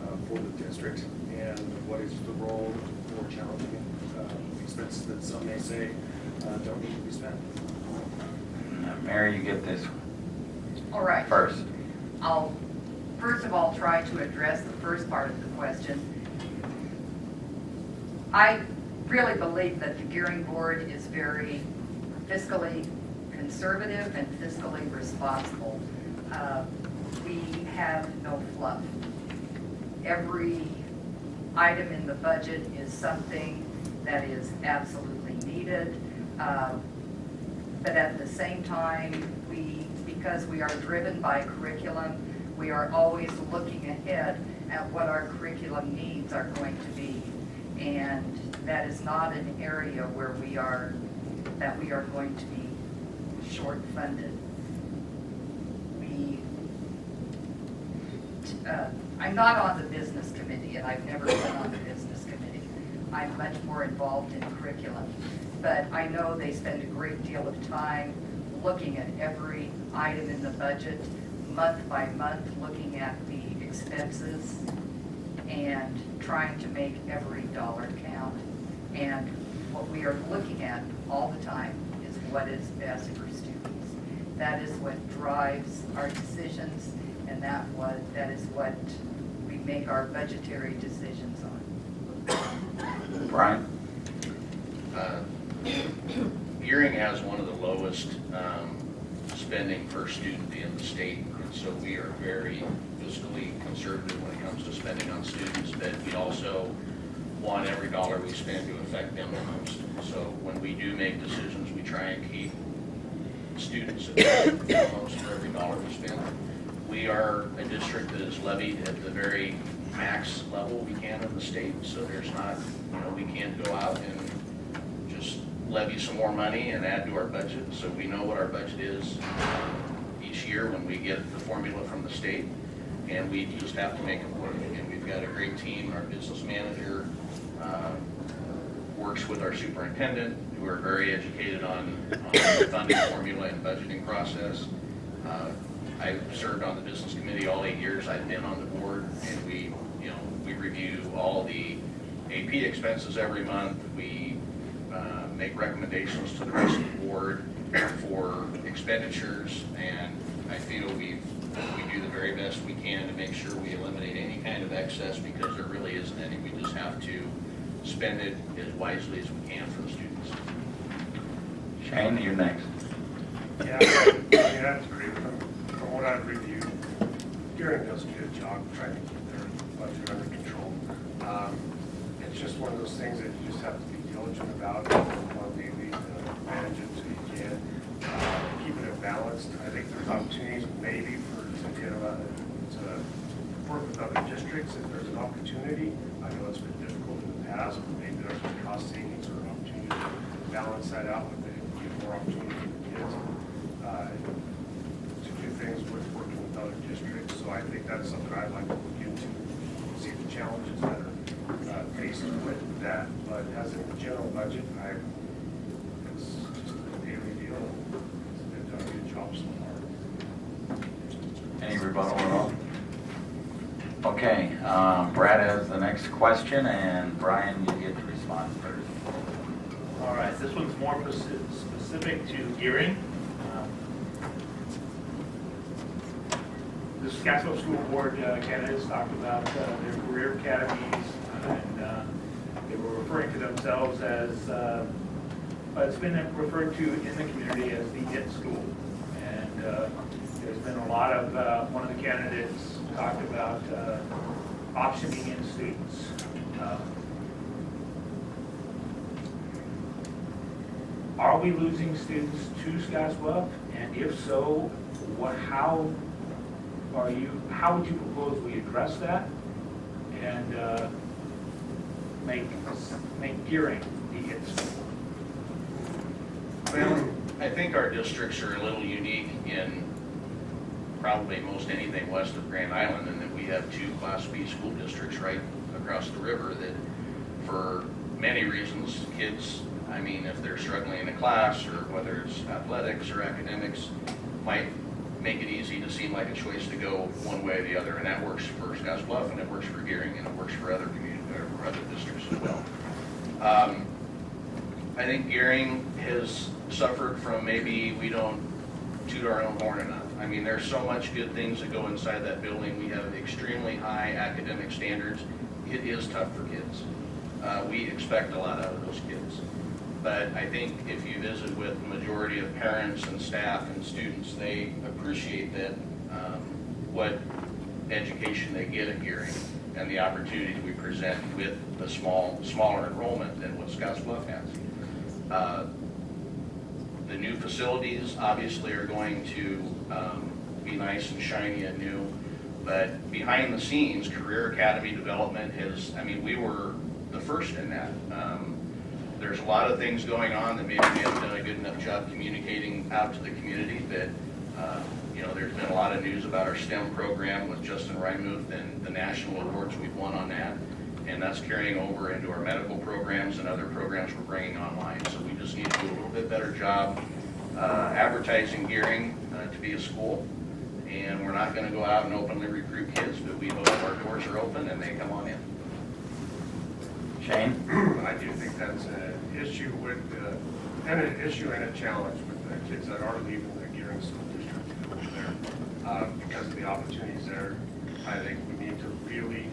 uh, for the district? And what is the role for challenging uh, expenses that some may say uh, don't need to be spent? Uh, Mary, you get this one. All right. first. I'll, first of all, try to address the first part of the question. I really believe that the Gering Board is very fiscally conservative and fiscally responsible. Uh, We have no fluff. Every item in the budget is something that is absolutely needed. Uh, But at the same time, we, because we are driven by curriculum, we are always looking ahead at what our curriculum needs are going to be. And that is not an area where we are, that we are going to be short-funded. We, uh, I'm not on the business committee, and I've never been on the business committee. I'm much more involved in curriculum. But I know they spend a great deal of time looking at every item in the budget, month by month, looking at the expenses and trying to make every dollar count. And what we are looking at all the time is what is best for students. That is what drives our decisions, and that what, that is what we make our budgetary decisions on. Brian? Uh, (coughs) Gering has one of the lowest um, spending per student in the state, and so we are very fiscally conservative when it comes to spending on students, but we also want every dollar we spend to affect them the most. So when we do make decisions, we try and keep students at the most for every dollar we spend. We are a district that is levied at the very max level we can in the state, so there's not, you know, we can't go out and just levy some more money and add to our budget. So we know what our budget is each year when we get the formula from the state, and we just have to make it work. And we've got a great team, our business manager uh, works with our superintendent, who are very educated on on the funding formula and budgeting process. Uh, I've served on the business committee all eight years I've been on the board, and we, you know, we review all the AP expenses every month. We uh, make recommendations to the rest of the board for expenditures, and I feel we, we do the very best we can to make sure we eliminate any kind of excess, because there really isn't any. We just have to spend it as wisely as we can for the students. Shane, you're next. Yeah, I mean, that's great. From, from what I've reviewed, Gering does a good job trying to keep their budget under control. Um, It's just one of those things that you just have to be diligent about, on daily, uh, manage it so you can. Uh, Keep it balanced. I think there's opportunities maybe for, to get, uh, to work with other districts if there's an opportunity. I know it's been difficult in the past, but maybe there's some cost savings or an opportunity to balance that out with it, more opportunity for kids uh, to do things with working with other districts. So I think that's something I'd like to look into, see the challenges that are uh, faced with that. But as the general budget, I, it's just a daily deal. They've done a good job so far. Any rebuttal at all? Okay, um, Brad has the next question, and Brian, you get to respond first. All right, this one's more specific to Gering. Um, The Scottsbluff School Board uh, candidates talked about uh, their career academies, uh, and uh, they were referring to themselves as, uh, but it's been referred to in the community as the IT school. Uh, there's been a lot of, uh, one of the candidates talked about uh, optioning in students. Um, Are we losing students to Scottsbluff? And if so, what, how are you, how would you propose we address that? And uh, make, make Gering the? Well, I think our districts are a little unique in probably most anything west of Grand Island, in that we have two Class B school districts right across the river that, for many reasons, kids, I mean, if they're struggling in a class, or whether it's athletics or academics, might make it easy to seem like a choice to go one way or the other, and that works for Scottsbluff, and it works for Gering, and it works for other community, or other districts as well. Um, I think Gearing has suffered from maybe we don't toot our own horn enough. I mean, there's so much good things that go inside that building. We have extremely high academic standards. It is tough for kids. Uh, we expect a lot out of those kids. But I think if you visit with the majority of parents and staff and students, they appreciate that, um, what education they get at Gering and the opportunities we present with the small, smaller enrollment than what Scottsbluff has. Uh, The new facilities obviously are going to um, be nice and shiny and new, but behind the scenes, Career Academy development has, I mean, we were the first in that. Um, There's a lot of things going on that maybe we haven't done a good enough job communicating out to the community, but, uh, you know, there's been a lot of news about our STEM program with Justin Rymuth and the national awards we've won on that. And that's carrying over into our medical programs and other programs we're bringing online. So we just need to do a little bit better job uh, advertising Gering uh, to be a school. And we're not gonna go out and openly recruit kids, but we hope our doors are open and they come on in. Shane? (clears throat) I do think that's an issue with, uh, and an issue and a challenge with the kids that are leaving the Gering School District over there. Uh, Because of the opportunities there, I think we need to really,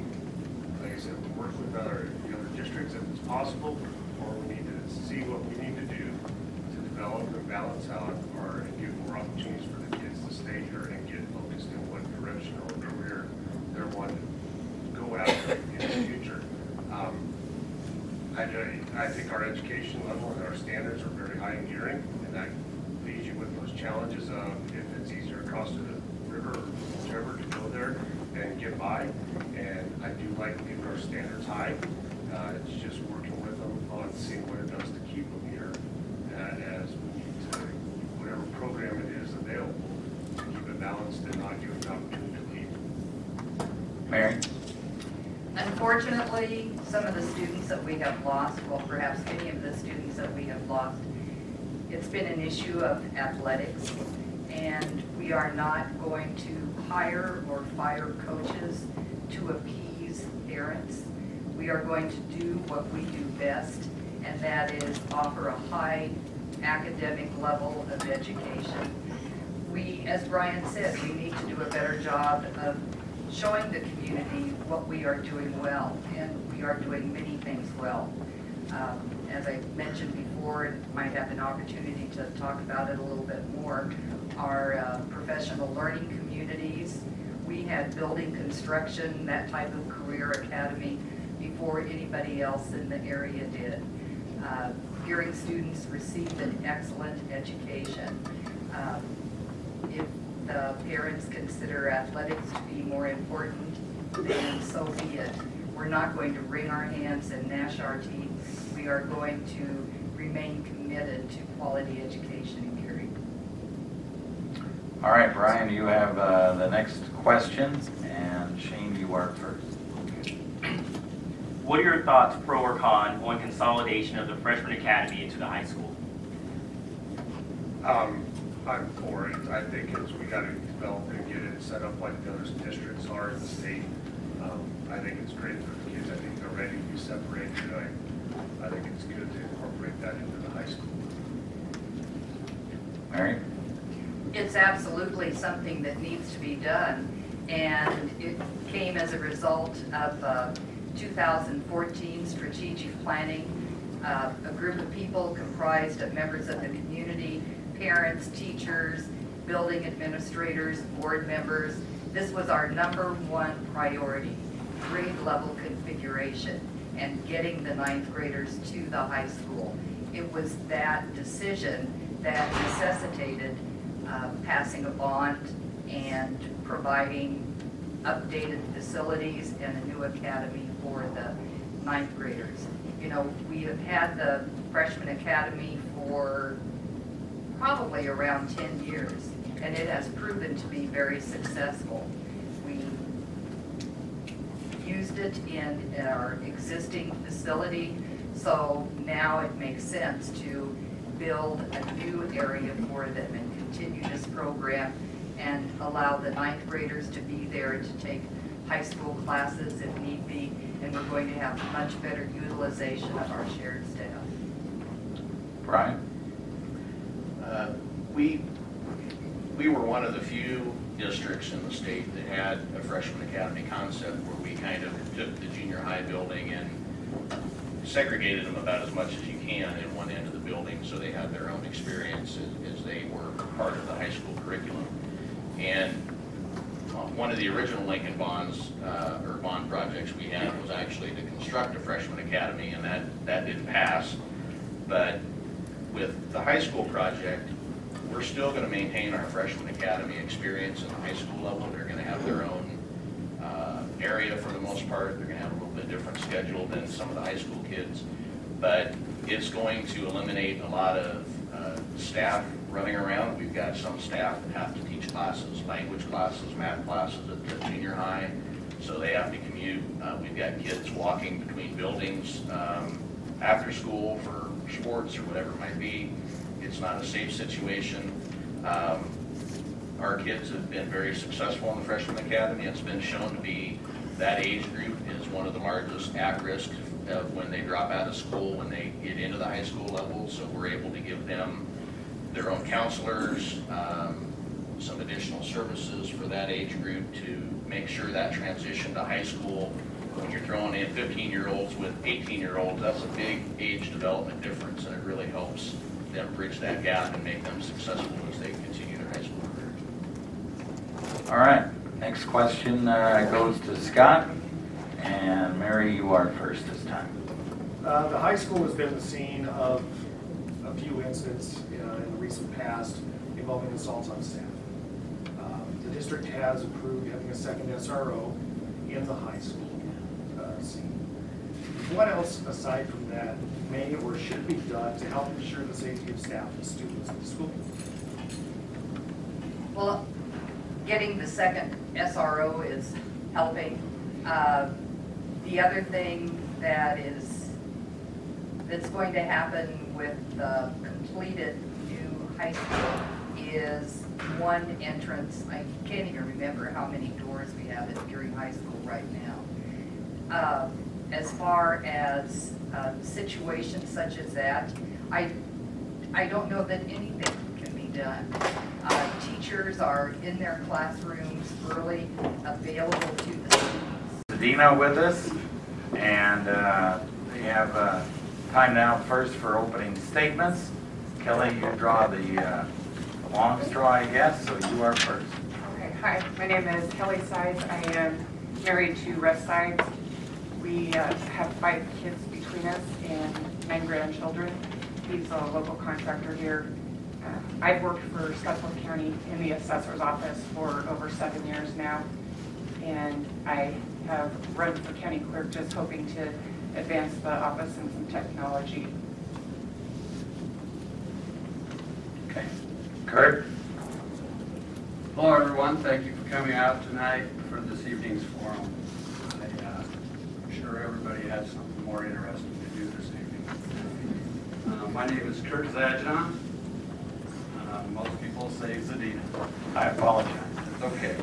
like I said, work with other, the other districts if it's possible, or we need to see what we need to do to develop and balance out or and give more opportunities for the kids to stay here and get focused in what direction or career they're wanting to go after in the future. Um, I, I think our education level and our standards are very high in Gering, and that leaves you with those challenges of if it's easier across the river or whichever to go there and get by. And I do like keeping our standards high. Uh, it's just working with them on seeing what it does to keep them here uh, as we need to, whatever program it is available, to keep it balanced and not give them the opportunity to leave. Mary? Unfortunately, some of the students that we have lost, well, perhaps many of the students that we have lost, it's been an issue of athletics, and we are not going to hire or fire coaches to appease parents. We are going to do what we do best, and that is offer a high academic level of education. We, as Brian said, we need to do a better job of showing the community what we are doing well, and we are doing many things well. Um, As I mentioned before, and might have an opportunity to talk about it a little bit more, our uh, professional learning communities. We had building construction, that type of career academy before anybody else in the area did. Uh, Gering students received an excellent education. Um, If the parents consider athletics to be more important, then so be it. We're not going to wring our hands and gnash our teeth. We are going to remain committed to quality education. All right, Brian, you have uh, the next question, and Shane, you are first. What are your thoughts, pro or con, on consolidation of the freshman academy into the high school? Um, I'm for it. I think it's, we gotta develop and get it set up like the other districts are in the state. Um, I think it's great for the kids. I think they're ready to be separated. I, I think it's good to incorporate that into the high school. Mary? It's absolutely something that needs to be done, and it came as a result of uh, 2014 strategic planning. Uh, A group of people comprised of members of the community, parents, teachers, building administrators, board members. This was our number one priority, grade level configuration and getting the ninth graders to the high school. It was that decision that necessitated uh, passing a bond and providing updated facilities and a new academy for the ninth graders. You know, we have had the freshman academy for probably around 10 years, and it has proven to be very successful. We used it in our existing facility, so now it makes sense to build a new area for them and continue this program and allow the ninth graders to be there to take high school classes if need be, and we're going to have much better utilization of our shared staff. Brian? Uh, We, we were one of the few districts in the state that had a freshman academy concept where we kind of took the junior high building and segregated them about as much as you can in one end of the building so they had their own experience as, as they were part of the high school curriculum. And uh, one of the original Lincoln bonds, uh, or bond projects we had was actually to construct a freshman academy and that, that didn't pass. But with the high school project, we're still gonna maintain our freshman academy experience in the high school level. They're gonna have their own uh, area for the most part. They're gonna have a little bit different schedule than some of the high school kids. But it's going to eliminate a lot of uh, staff running around. We've got some staff that have to teach classes, language classes, math classes at the junior high, so they have to commute. Uh, We've got kids walking between buildings um, after school for sports or whatever it might be. It's not a safe situation. Um, Our kids have been very successful in the freshman academy. It's been shown to be, that age group is one of the largest at risk of when they drop out of school, when they get into the high school level. So we're able to give them their own counselors, um, some additional services for that age group to make sure that transition to high school, when you're throwing in 15-year-olds with 18-year-olds, that's a big age development difference, and it really helps them bridge that gap and make them successful as they continue their high school career. All right, next question uh, goes to Scott, and Mary, you are first this time. Uh, The high school has been the scene of a few incidents in the recent past involving assaults on staff. Um, The district has approved having a second SRO in the high school uh, scene. What else aside from that may or should be done to help ensure the safety of staff and students at the school? Well, getting the second SRO is helping. Uh, The other thing that is, that's going to happen with the completed high school is one entrance. I can't even remember how many doors we have at Geary High School right now. Uh, as far as uh, situations such as that, I, I don't know that anything can be done. Uh, Teachers are in their classrooms early, available to the students. Dina with us, and uh, we have uh, time now first for opening statements. Kelly, you draw the uh, long straw, I guess, so you are first. Okay, hi, my name is Kelly Sides. I am married to Russ Sides. We uh, have five kids between us and nine grandchildren. He's a local contractor here. Uh, I've worked for Scotts Bluff County in the assessor's office for over seven years now. And I have run for county clerk just hoping to advance the office in some technology. Okay. Kurt? Hello, everyone. Thank you for coming out tonight for this evening's forum. I, uh, I'm sure everybody has something more interesting to do this evening. Uh, My name is Kurt Zajanon. Uh, Most people say Zadina. I apologize. It's okay.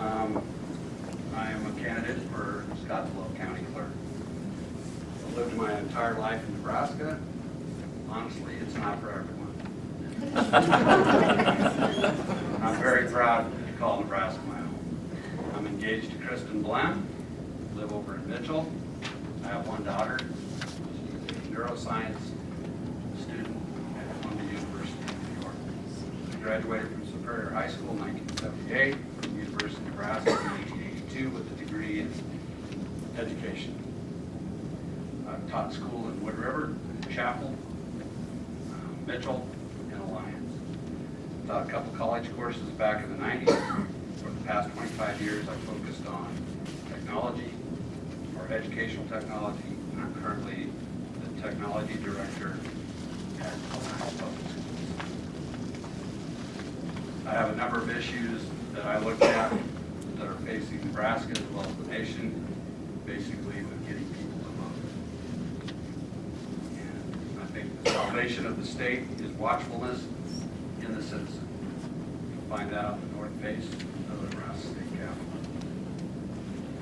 Um, I am a candidate for Scotts Bluff County Clerk. I lived my entire life in Nebraska. Honestly, it's not for. I'm very proud to call Nebraska my home. I'm engaged to Kristen Bland, live over in Mitchell. I have one daughter, she's a neuroscience student at Columbia University in New York. I graduated from Superior High School in 1978, from University of Nebraska in 1982 with a degree in education. I've taught school in Wood River, Chappell, um, Mitchell. Taught a couple college courses back in the 90s. For the past 25 years, I've focused on technology, or educational technology, and I'm currently the technology director at Alliance Public Schools. I have a number of issues that I look at that are facing Nebraska as well as the nation, basically with getting people to vote. And I think the salvation of the state is watchfulness in the citizen. You'll find that on the north face of the Nebraska State Capitol.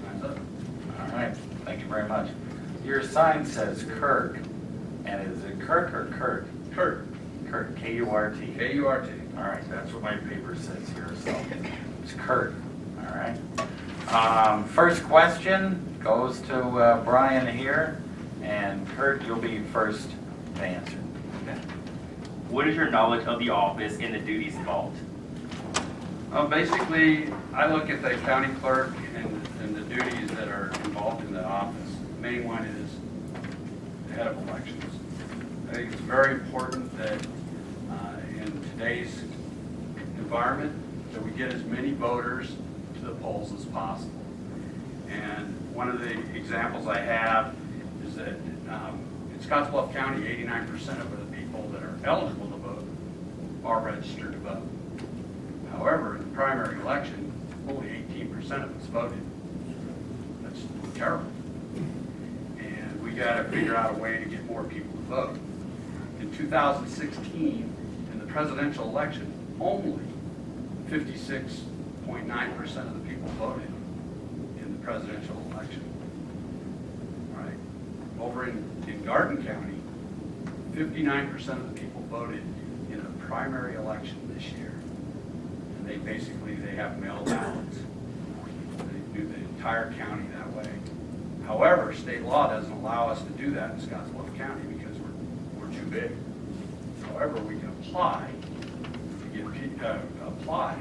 Time's up. All right, thank you very much. Your sign says Kirk, and is it Kirk or Kurt? Kurt, Kurt, K-U-R-T. K-U-R-T. All right, that's what my paper says here, so it's Kurt, all right. Um, First question goes to uh, Brian here, and Kurt, you'll be first to answer. What is your knowledge of the office and the duties involved? Well, basically, I look at the county clerk and, and the duties that are involved in the office. The Main one is the head of elections. I think it's very important that uh, in today's environment, that we get as many voters to the polls as possible. And one of the examples I have is that um, in Scotts Bluff County, 89% of the people that are eligible to vote are registered to vote. However, in the primary election, only 18% of us voted. That's terrible. And we got to figure out a way to get more people to vote. In 2016, in the presidential election, only 56.9% of the people voted in the presidential election. Right. Over in, in Garden County, 59% of the people voted in a primary election this year. And they basically, they have mail ballots. They do the entire county that way. However, state law doesn't allow us to do that in Scotts Bluff County because we're, we're too big. However, we can apply, to get, uh, apply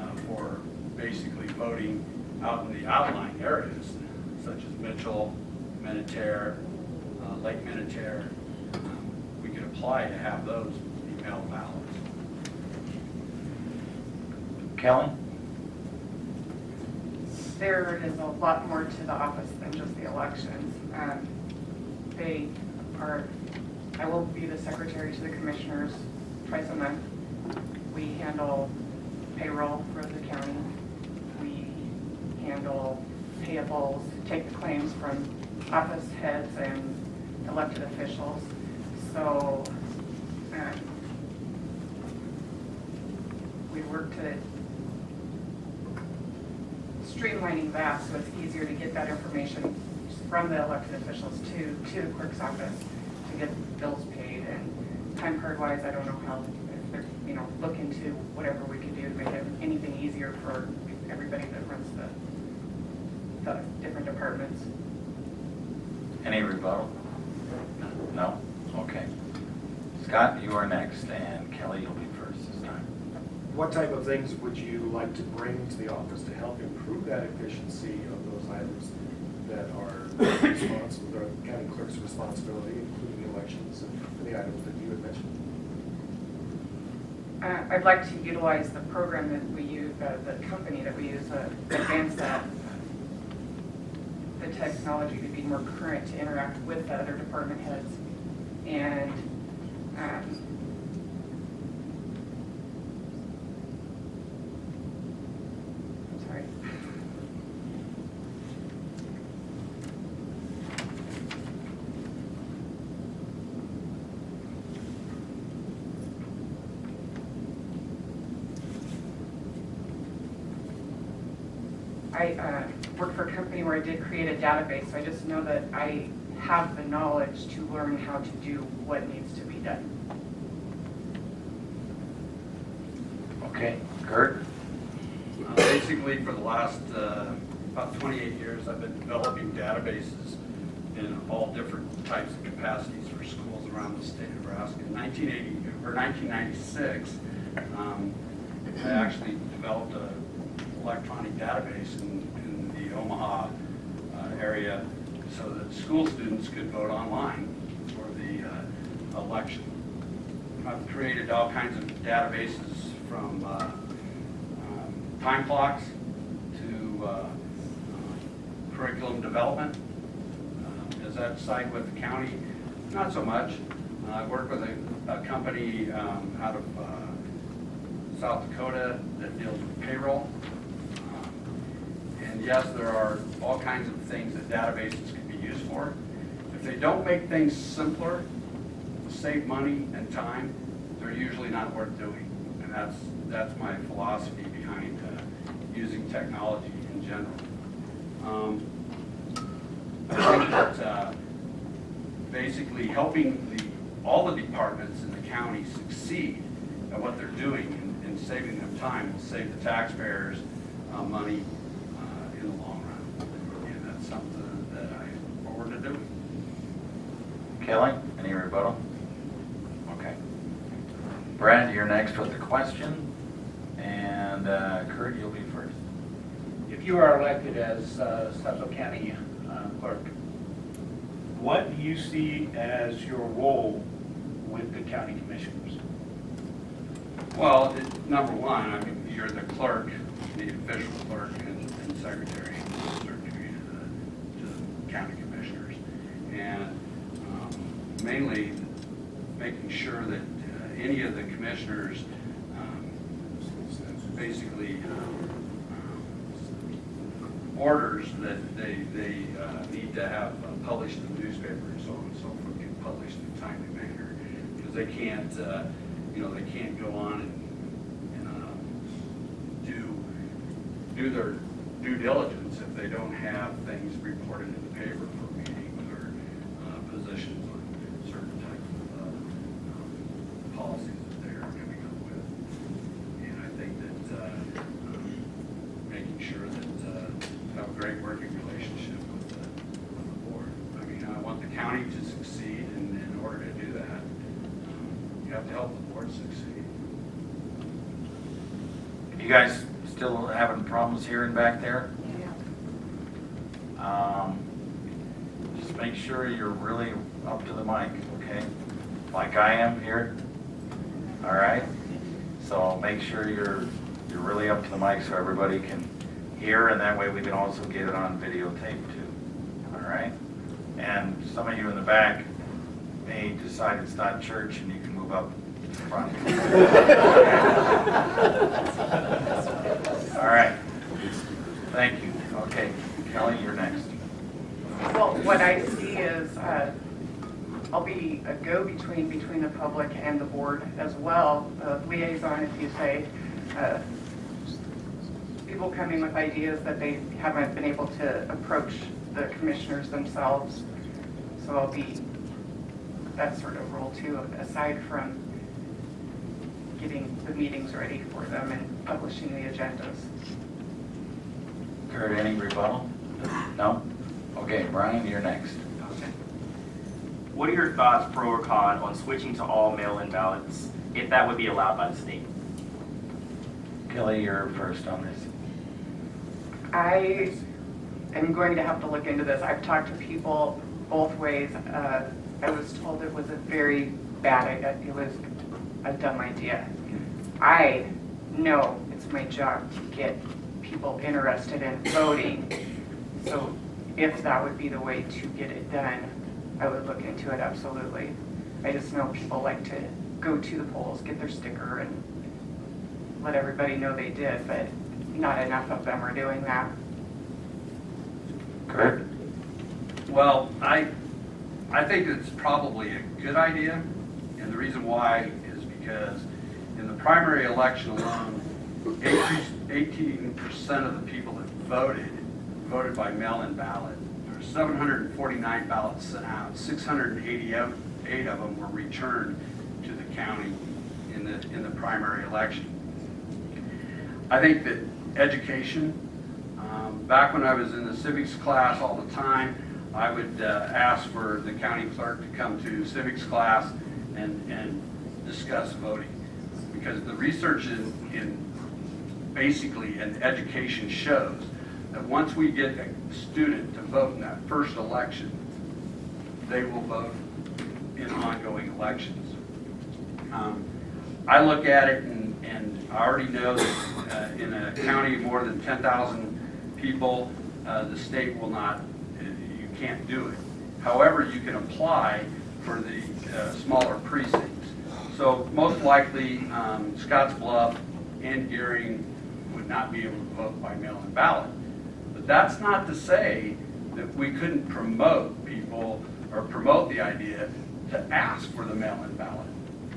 uh, for basically voting out in the outlying areas, such as Mitchell, Minatare, uh, Lake Minatare. We could apply to have those be mail ballots. Kelly? there is a lot more to the office than just the elections. Um, They are, I will be the secretary to the commissioners twice a month. We handle payroll for the county. We handle payables, take the claims from office heads and elected officials. So um, we work to streamlining that so it's easier to get that information from the elected officials to, to the clerk's office to get bills paid. And time card wise, I don't know how, if they're, you know, look into whatever we can do to make it anything easier for everybody that runs the, the different departments. Any rebuttal? No? Okay. Scott, you are next, and Kelly, you'll be first this time. What type of things would you like to bring to the office to help improve that efficiency of those items that are responsible, the county clerk's responsibility, including the elections and the items that you had mentioned? Uh, I'd like to utilize the program that we use, uh, the company that we use, uh, advance that, the technology to be more current, to interact with the other department heads. And, um, I'm sorry. I uh, for a company where I did create a database, so I just know that I have the knowledge to learn how to do what needs to be done. Okay, Kurt? Uh, Basically, for the last, uh, about 28 years, I've been developing databases in all different types of capacities for schools around the state of Nebraska. In 1980, or 1996, um, I actually developed an electronic database in, in the Omaha uh, area so that school students could vote online for the uh, election. I've created all kinds of databases from uh, um, time clocks to uh, uh, curriculum development. Uh, Does that side with the county? Not so much. Uh, I work with a, a company um, out of uh, South Dakota that deals with payroll. Um, And yes, there are all kinds of things that databases for. If they don't make things simpler, save money and time, they're usually not worth doing. And that's, that's my philosophy behind uh, using technology in general. Um, I think that uh, basically helping the, all the departments in the county succeed at what they're doing and, and saving them time will save the taxpayers uh, money uh, in the long run. And that's something that I look forward to doing. Kelly, any rebuttal? Okay. Brad, you're next with the question, and uh, Kurt, you'll be first. If you are elected as uh, Suffolk County uh, Clerk, what do you see as your role with the county commissioners? Well, it- number one, I mean, you're the clerk, the official clerk and and secretary, to a certain degree to the, to the county commissioners. And mainly making sure that uh, any of the commissioners um, basically um, orders that they, they uh, need to have uh, published in the newspaper and so on and so forth, get published in a timely manner. Because they can't, uh, you know, they can't go on and, and um, do, do their due diligence if they don't have things reported in the paper for meetings or uh, positions on certain types of uh, um, policies that they're coming up with. And I think that uh, um, making sure that uh, have a great working relationship with the, with the board. I mean, I want the county to succeed, and in order to do that, um, you have to help the board succeed. You guys still having problems hearing back there? Um, Just make sure you're really up to the mic, okay? Like I am here, all right? So make sure you're, you're really up to the mic so everybody can hear, and that way we can also get it on videotape too, all right? And some of you in the back may decide it's not church and you can move up front. All right. Thank you. Okay, Kelly, you're next. Well, what I see is, uh, I'll be a go-between between the public and the board as well, a liaison, if you say. uh, People coming with ideas that they haven't been able to approach the commissioners themselves. So I'll be that sort of role too, aside from getting the meetings ready for them and publishing the agendas. Kurt, any rebuttal? No? Okay, Brian, you're next. Okay. What are your thoughts, pro or con, on switching to all mail-in ballots, if that would be allowed by the state? Kelly, you're first on this. I am going to have to look into this. I've talked to people both ways. Uh, I was told it was a very bad idea. It was a dumb idea. I know it's my job to get people interested in voting. So if that would be the way to get it done, I would look into it absolutely. I just know people like to go to the polls, get their sticker and let everybody know they did, but not enough of them are doing that. Kurt? Well, I, I think it's probably a good idea, and the reason why is because in the primary election alone, eighteen percent of the people that voted, voted by mail-in ballot. There were seven hundred and forty-nine ballots sent out, six hundred and eighty-eight of them were returned to the county in the, in the primary election. I think that education, um, back when I was in the civics class all the time, I would uh, ask for the county clerk to come to civics class and, and discuss voting. Because the research in, in basically in education shows that once we get a student to vote in that first election, they will vote in ongoing elections. Um, I look at it and, and I already know that uh, in a county of more than 10,000 people, uh, the state will not, uh, you can't do it. However, you can apply for the uh, smaller precincts. So most likely, um, Scottsbluff and Gering would not be able to vote by mail-in ballot. But that's not to say that we couldn't promote people or promote the idea to ask for the mail-in ballot.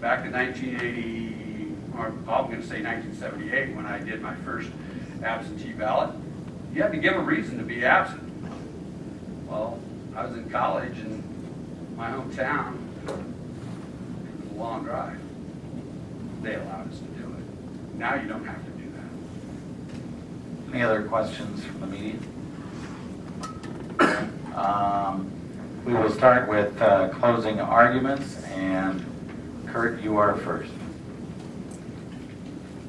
Back in 1980, or I'm going to say 1978, when I did my first absentee ballot, you had to give a reason to be absent. Well, I was in college in my hometown. It was a long drive. They allowed us to do it. Now you don't have to do that. Any other questions from the media? Um, We will start with uh, closing arguments, and Kurt, you are first.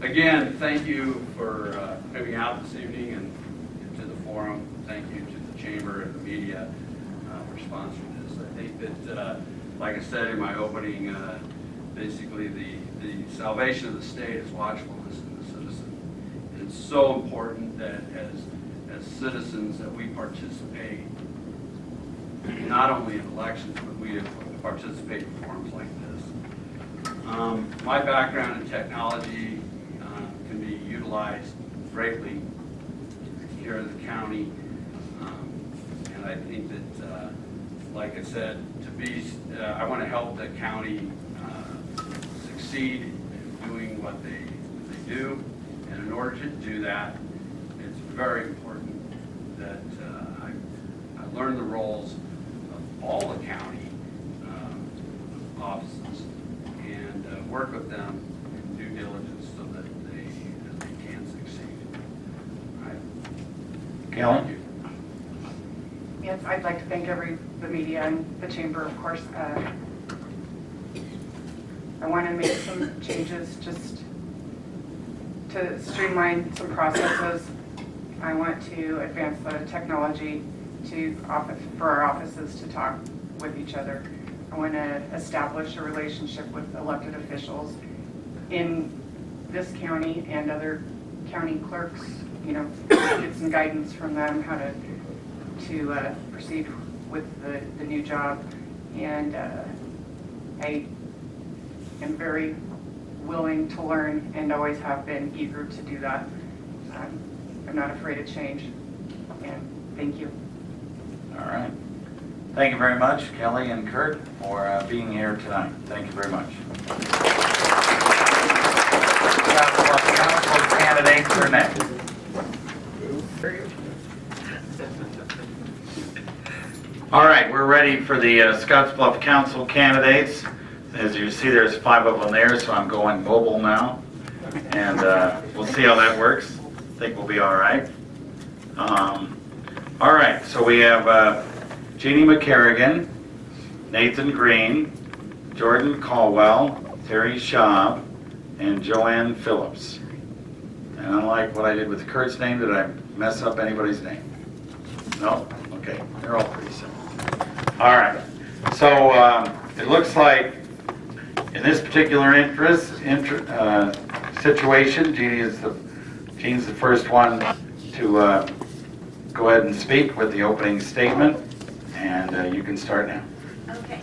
Again, thank you for uh, coming out this evening and to the forum. Thank you to the chamber and the media uh, for sponsoring this. I think that, uh, like I said in my opening, uh, basically the, the salvation of the state is watchfulness in the citizen. And it's so important that as, as citizens that we participate, not only in elections, but we participate in forums like this. Um, My background in technology utilized greatly here in the county. Um, And I think that, uh, like I said, to be, uh, I want to help the county uh, succeed in doing what they, they do. And in order to do that, it's very important that uh, I, I learn the roles of all the county um, offices and uh, work with them in due diligence so that they, that they can succeed. All right. Kelly? Thank you. Yes, I'd like to thank every, the media and the chamber, of course. Uh, I want to make some changes just to streamline some processes. I want to advance the technology to office, for our offices to talk with each other. I want to establish a relationship with elected officials in this county and other county clerks, you know, get some guidance from them how to, to uh, proceed with the, the new job. And uh, I am very willing to learn and always have been eager to do that. Um, I'm not afraid of change. And thank you. All right. Thank you very much, Kelly and Kurt, for uh, being here tonight. Thank you very much. Candidates are next. Ready for the uh, Scottsbluff Council candidates. As you see, there's five of them there, so I'm going mobile now. And uh, we'll see how that works. I think we'll be all right. Um, All right, so we have uh, Jeannie McKerrigan, Nathan Green, Jordan Colwell, Terry Schaub, and Joanne Phillips. And unlike what I did with Kurt's name, did I mess up anybody's name? No? Okay, they're all pretty simple. All right, so um, it looks like in this particular interest, inter- uh, situation, Jeannie is the, Jean's the first one to uh, go ahead and speak with the opening statement, and uh, you can start now. Okay.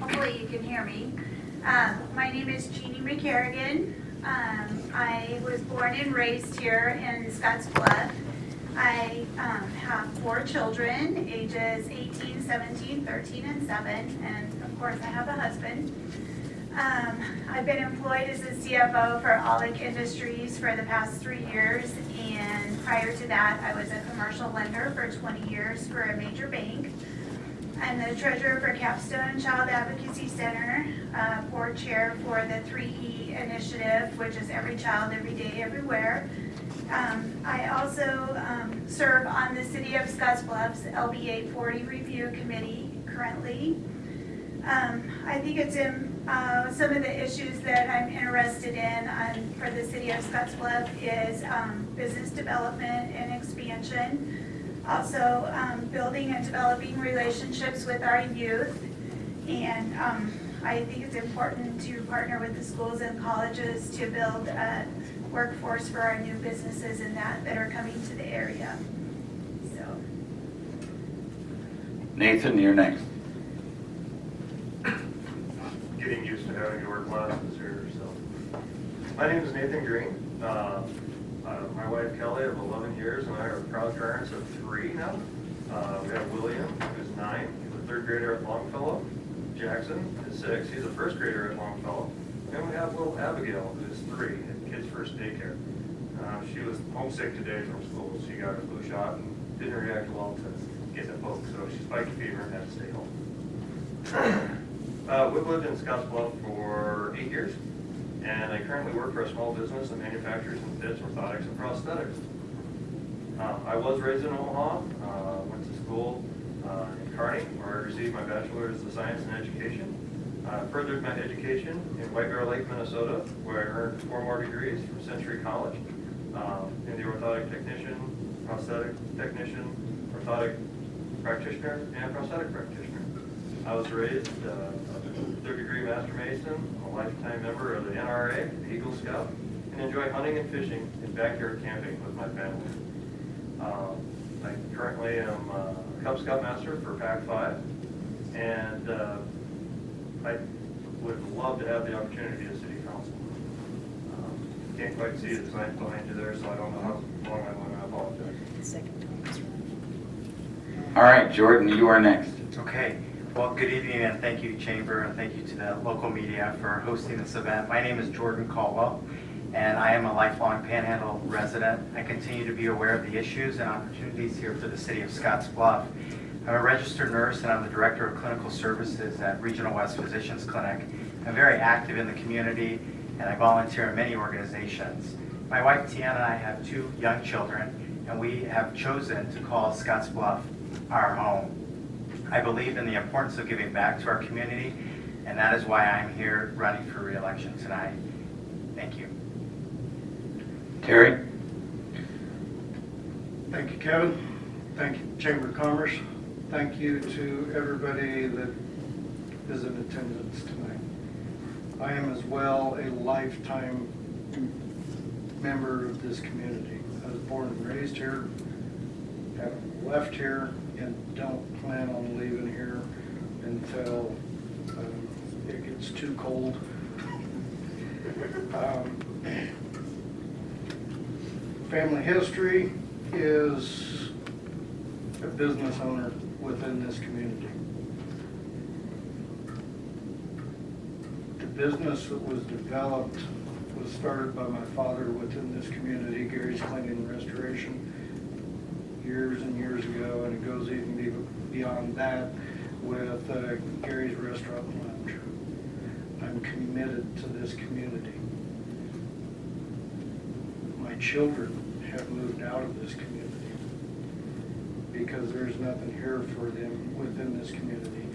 Hopefully you can hear me. Um, My name is Jeannie McKerrigan. Um, I was born and raised here in Scottsbluff. I um, have four children, ages 18, 17, 13, and 7, and of course I have a husband. Um, I've been employed as a CFO for Aulick Industries for the past three years, and prior to that, I was a commercial lender for 20 years for a major bank. I'm the treasurer for Capstone Child Advocacy Center, uh, board chair for the 3E initiative, which is Every Child, Every Day, Everywhere. Um, I also um, serve on the City of Scottsbluff's LB 840 Review Committee currently. Um, I think it's in, uh, some of the issues that I'm interested in um, for the City of Scottsbluff is um, business development and expansion. Also, um, building and developing relationships with our youth. And um, I think it's important to partner with the schools and colleges to build a workforce for our new businesses and that, that are coming to the area. So, Nathan, you're next. Getting used to having to wear glasses here, so. My name is Nathan Green. Uh, uh, My wife Kelly of 11 years and I are proud parents of three now. Uh, We have William, who's nine, he's a third grader at Longfellow. Jackson is six, he's a first grader at Longfellow. And we have little Abigail, who's three, at Kids First Daycare. Uh, She was homesick today from school, she got her flu shot and didn't react well to getting a poke, so she spiked a fever and had to stay home. (coughs) Uh, We've lived in Scottsbluff for eight years, and I currently work for a small business that manufactures and fits orthotics and prosthetics. Uh, I was raised in Omaha, uh, went to school uh, in Kearney, where I received my bachelor's of science in education. Uh, Furthered my education in White Bear Lake, Minnesota, where I earned four more degrees from Century College um, in the orthotic technician, prosthetic technician, orthotic practitioner, and prosthetic practitioner. I was raised uh, a third degree master mason, a lifetime member of the NRA, Eagle Scout, and enjoy hunting and fishing and backyard camping with my family. Um, I currently am uh, a Cub Scout master for Pack 5, and uh, I would love to have the opportunity as city council. Um, Can't quite see the sign behind you there, so I don't know how long I'm going to apologize. All right, Jordan, you are next. Okay, well, good evening and thank you, Chamber, and thank you to the local media for hosting this event. My name is Jordan Colwell, and I am a lifelong Panhandle resident. I continue to be aware of the issues and opportunities here for the city of Scottsbluff. I'm a registered nurse and I'm the Director of Clinical Services at Regional West Physicians Clinic. I'm very active in the community and I volunteer in many organizations. My wife Tiana and I have two young children and we have chosen to call Scottsbluff our home. I believe in the importance of giving back to our community, and that is why I'm here running for re-election tonight. Thank you. Terry? Thank you, Kevin. Thank you, Chamber of Commerce. Thank you to everybody that is in attendance tonight. I am as well a lifetime member of this community. I was born and raised here, haven't left here, and don't plan on leaving here until um, it gets too cold. Um, Family history is a business owner within this community. The business that was developed was started by my father within this community, Gary's Cleaning and Restoration, years and years ago, and it goes even, beyond that with uh, Gary's Restaurant and Lounge. I'm committed to this community. My children have moved out of this community because there's nothing here for them within this community.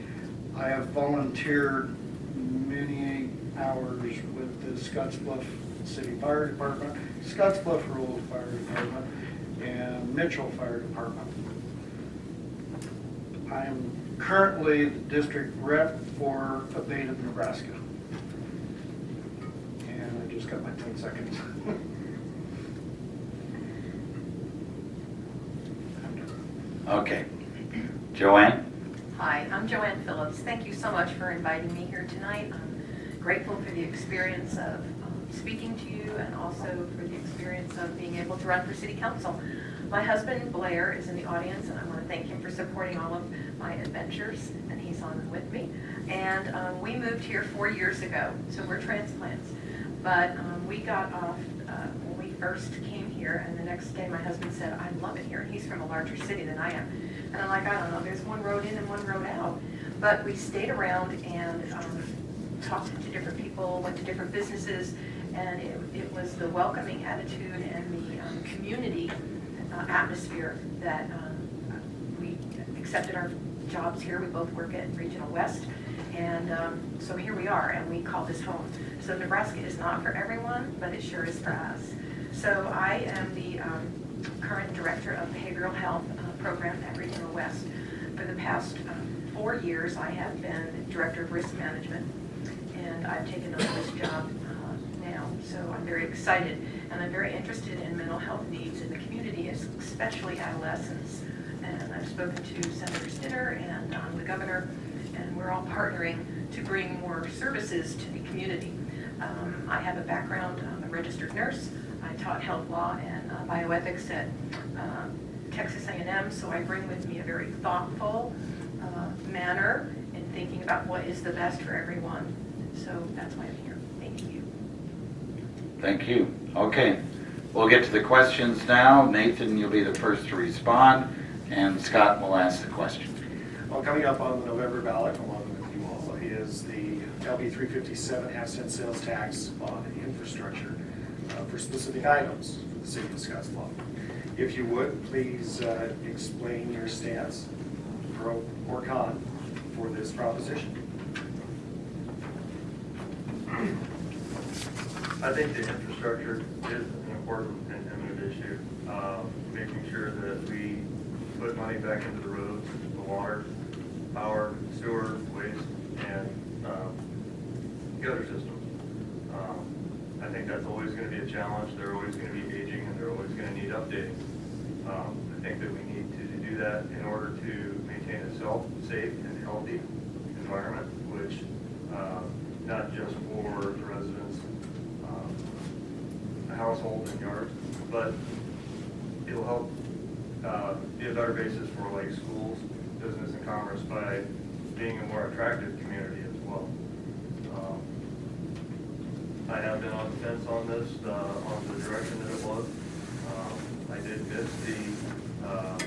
I have volunteered many hours with the Scottsbluff City Fire Department, Scottsbluff Rural Fire Department, and Mitchell Fire Department. I am currently the district rep for ABATE, Nebraska. And I just got my 10 seconds. (laughs) Okay. Joanne? Hi, I'm Joanne Phillips. Thank you so much for inviting me here tonight. I'm grateful for the experience of um, speaking to you and also for the experience of being able to run for city council. My husband Blair is in the audience and I want to thank him for supporting all of my adventures and he's on with me. And um, we moved here four years ago, so we're transplants. But um, we got off uh, when we first came here and the next day my husband said, I love it here. He's from a larger city than I am. And I'm like, I don't know, there's one road in and one road out. But we stayed around and um, talked to different people, went to different businesses, and it, it was the welcoming attitude and the um, community uh, atmosphere that um, we accepted our jobs here. We both work at Regional West. And um, so here we are, and we call this home. So Nebraska is not for everyone, but it sure is for us. So I am the um, current director of behavioral health uh, program at Regional West. For the past um, four years, I have been director of risk management, and I've taken on this job uh, now. So I'm very excited, and I'm very interested in mental health needs in the community, especially adolescents. And I've spoken to Senator Stinner and um, the governor, and we're all partnering to bring more services to the community. Um, I have a background, I'm a registered nurse. I taught health law and uh, bioethics at um, Texas A&M, so I bring with me a very thoughtful uh, manner in thinking about what is the best for everyone. So that's why I'm here. Thank you. Thank you. Okay, we'll get to the questions now. Nathan, you'll be the first to respond, and Scott will ask the question. Well, coming up on the November ballot, along with you all, is the LB 357 half cent sales tax on infrastructure uh, for specific items for the city of Scottsbluff. If you would, please uh, explain your stance, pro or con, for this proposition. I think the infrastructure is an important and imminent issue. Um, Making sure that we put money back into the roads, the water, power, sewer, waste, and um, gutter systems. Um, I think that's always going to be a challenge. They're always going to be aging and they're always going to need updating. Um, I think that we need to do that in order to maintain a self, safe, and healthy environment, which uh, not just for the residents, um, the household and yards, but it'll help uh, be a better basis for like schools, business and commerce by being a more attractive community as well. I have been on the fence on this, uh, on the direction that it was. Um, I did miss the, uh,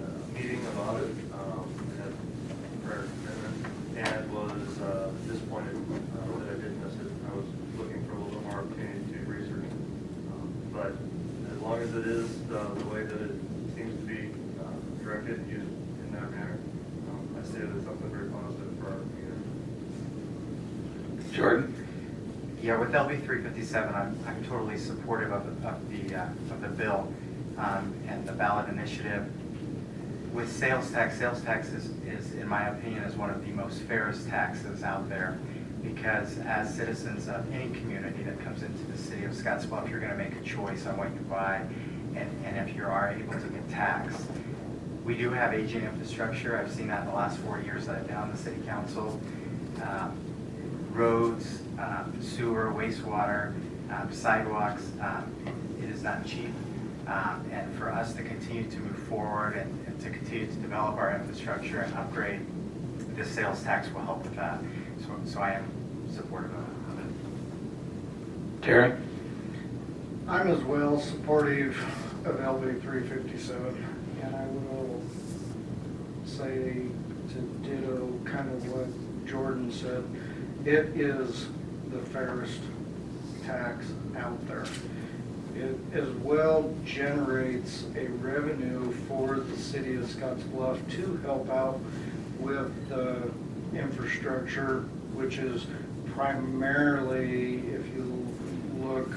uh, meeting about it, um, prayer commitment, and was, uh, disappointed, uh, that I did miss it. I was looking for a little more opportunity to research. Um, But as long as it is, uh, the way that it seems to be, uh, directed and used in that manner, um, I see it as something very positive for our community. Jordan? Yeah, with LB 357, I'm, I'm totally supportive of, the- of the, uh, of the bill um, and the ballot initiative. With sales tax, sales tax is, is, in my opinion, is one of the most fairest taxes out there because as citizens of any community that comes into the city of Scottsbluff, you're going to make a choice on what you buy and, and if you are able to get taxed. We do have aging infrastructure. I've seen that in the last four years that I've been on the city council. Um, roads, um, sewer, wastewater, um, sidewalks. um, It is not cheap. Um, And for us to continue to move forward and and to continue to develop our infrastructure and upgrade, this sales tax will help with that. So so I am supportive of of it. Terry? I'm as well supportive of LB 357, and I will say to ditto kind of what Jordan said. It is the fairest tax out there. It as well generates a revenue for the city of Scottsbluff to help out with the infrastructure, which is primarily, if you look,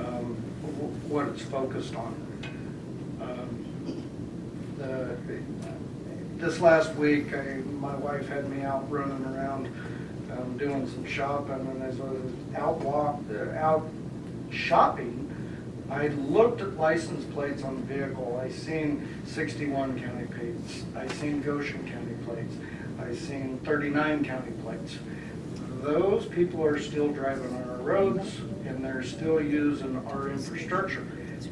um, what it's focused on. Um, the- This last week, I, my wife had me out running around, um, doing some shopping, and as I was out walk, uh, out shopping, I looked at license plates on the vehicle. I seen sixty-one county plates. I seen Goshen County plates. I seen thirty-nine county plates. Those people are still driving on our roads and they're still using our infrastructure.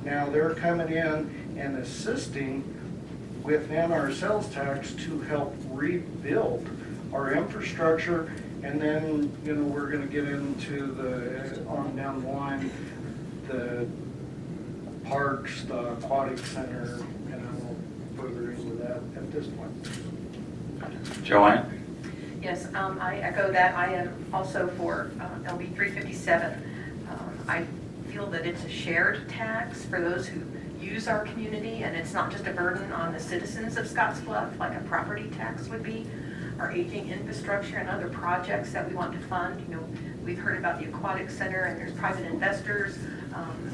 Now, they're coming in and assisting within our sales tax to help rebuild our infrastructure. And then, you know, we're gonna get into the, on down the line, the parks, the aquatic center, and I won't further into that at this point. Joanne? Yes, um, I echo that. I am also for uh, LB 357. Um, I feel that it's a shared tax for those who use our community, and it's not just a burden on the citizens of Scottsbluff like a property tax would be. Our aging infrastructure and other projects that we want to fund, you know, we've heard about the aquatic center and there's private investors. Um,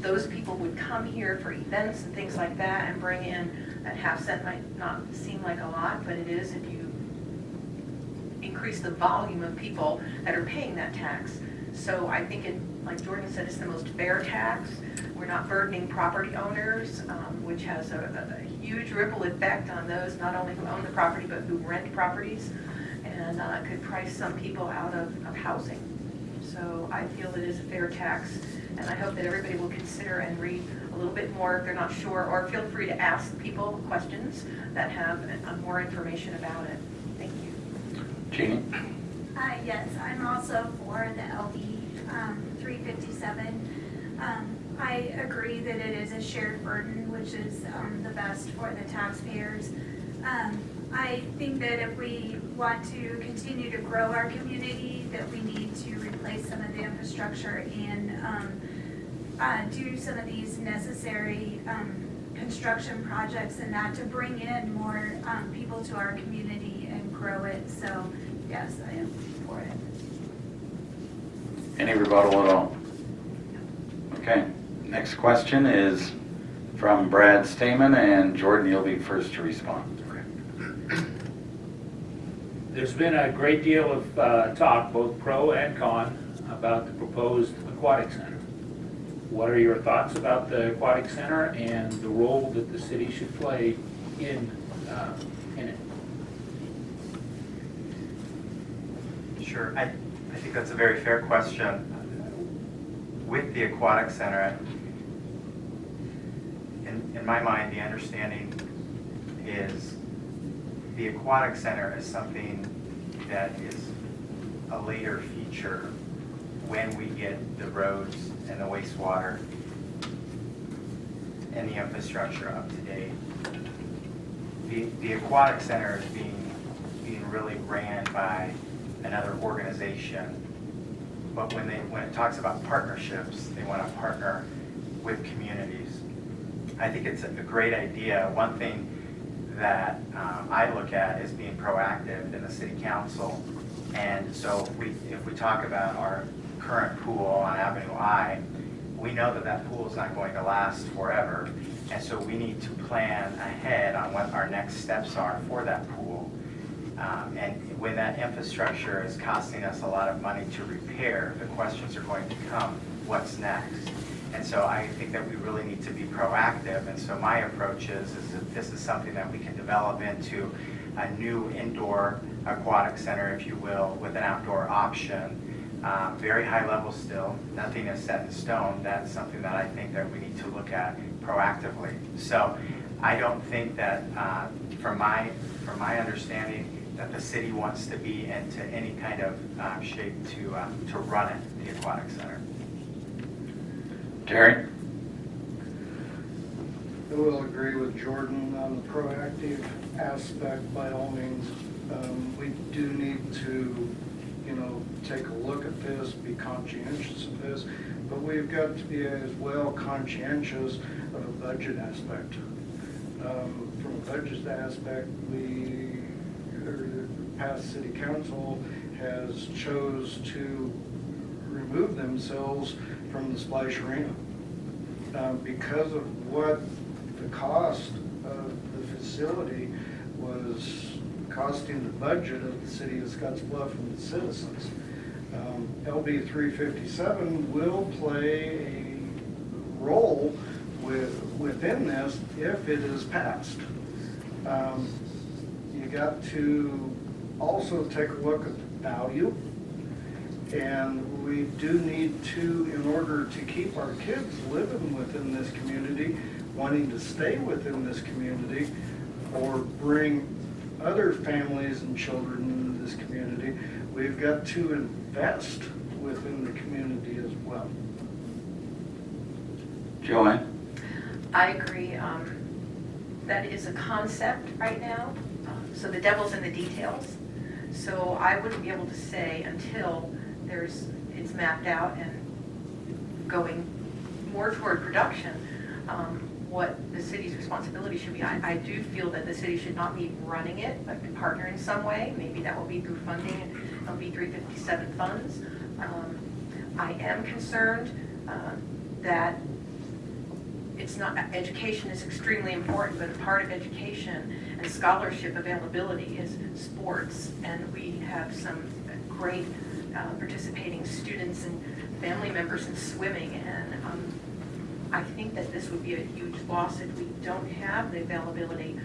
Those people would come here for events and things like that and bring in, that half cent might not seem like a lot, but it is if you increase the volume of people that are paying that tax. So I think it, like Jordan said, it's the most fair tax. We're not burdening property owners, um, which has a, a huge ripple effect on those not only who own the property, but who rent properties, and uh, could price some people out of, of housing. So I feel it is a fair tax, and I hope that everybody will consider and read a little bit more if they're not sure, or feel free to ask people questions that have uh, more information about it. Thank you. Jeannie? Uh, yes, I'm also for the LB, um, three fifty-seven. Um, I agree that it is a shared burden, which is, um, the best for the taxpayers. Um, I think that if we want to continue to grow our community, that we need to replace some of the infrastructure and, um, uh, do some of these necessary, um, construction projects and that to bring in more, um, people to our community and grow it. So, yes, I am for it. Any rebuttal at all? Okay, next question is from Brad Staman, and Jordan, you'll be first to respond. There's been a great deal of uh, talk, both pro and con, about the proposed aquatic center. What are your thoughts about the aquatic center and the role that the city should play in, uh, in it? Sure, I, I think that's a very fair question. With the aquatic center, in, in my mind, the understanding is the aquatic center is something that is a later feature when we get the roads and the wastewater and the infrastructure up to date. The, the aquatic center is being, being really ran by another organization. But when they, when it talks about partnerships, they want to partner with communities. I think it's a great idea. One thing that um, I look at is being proactive in the city council. And so if we, if we talk about our current pool on Avenue I, we know that that pool is not going to last forever. And so we need to plan ahead on what our next steps are for that pool. Um, And when that infrastructure is costing us a lot of money to repair, the questions are going to come, what's next? And so I think that we really need to be proactive. And so my approach is, is that this is something that we can develop into a new indoor aquatic center, if you will, with an outdoor option. Um, Very high level still, nothing is set in stone. That's something that I think that we need to look at proactively. So I don't think that, uh, from my, from my understanding, that the city wants to be into any kind of uh, shape to, uh, to run it, the aquatic center. Terry? I will agree with Jordan on the proactive aspect by all means. Um, We do need to, you know, take a look at this, be conscientious of this, but we've got to be as well conscientious of a budget aspect. Um, From a budget aspect, we, or the past city council has chose to remove themselves from the splash arena um, because of what the cost of the facility was costing the budget of the city of Scottsbluff and the citizens. Um, LB 357 will play a role with, within this if it is passed. Um, You got to also take a look at the value and we do need to, in order to keep our kids living within this community, wanting to stay within this community, or bring other families and children into this community, we've got to invest within the community as well. Joanne? I agree. um, That is a concept right now, so the devil's in the details. So I wouldn't be able to say until there's, it's mapped out and going more toward production, um, what the city's responsibility should be. I, I do feel that the city should not be running it, but partner in some way. Maybe that will be through funding, LB 357 funds. Um, I am concerned uh, that it's not, education is extremely important, but a part of education and scholarship availability is sports. And we have some great uh, participating students and family members in swimming. And um, I think that this would be a huge loss if we don't have the availability.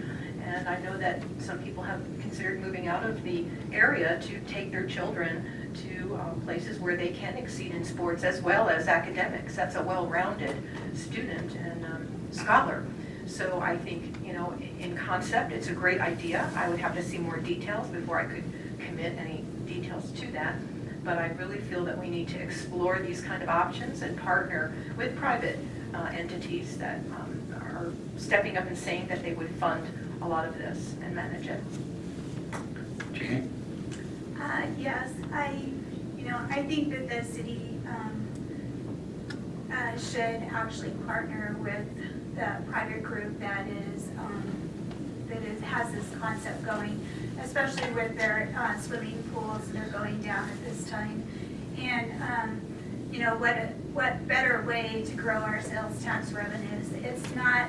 And I know that some people have considered moving out of the area to take their children to um, places where they can exceed in sports as well as academics. That's a well-rounded student and um, scholar. So I think, you know, in concept, it's a great idea. I would have to see more details before I could commit any details to that. But I really feel that we need to explore these kind of options and partner with private uh, entities that um, are stepping up and saying that they would fund a lot of this and manage it. Jeannie? Uh, yes, I, you know, I think that the city, um, uh, should actually partner with the private group that is, um, that is, has this concept going, especially with their, uh, swimming pools that are going down at this time. And, um, you know, what, a- what better way to grow our sales tax revenues? It's not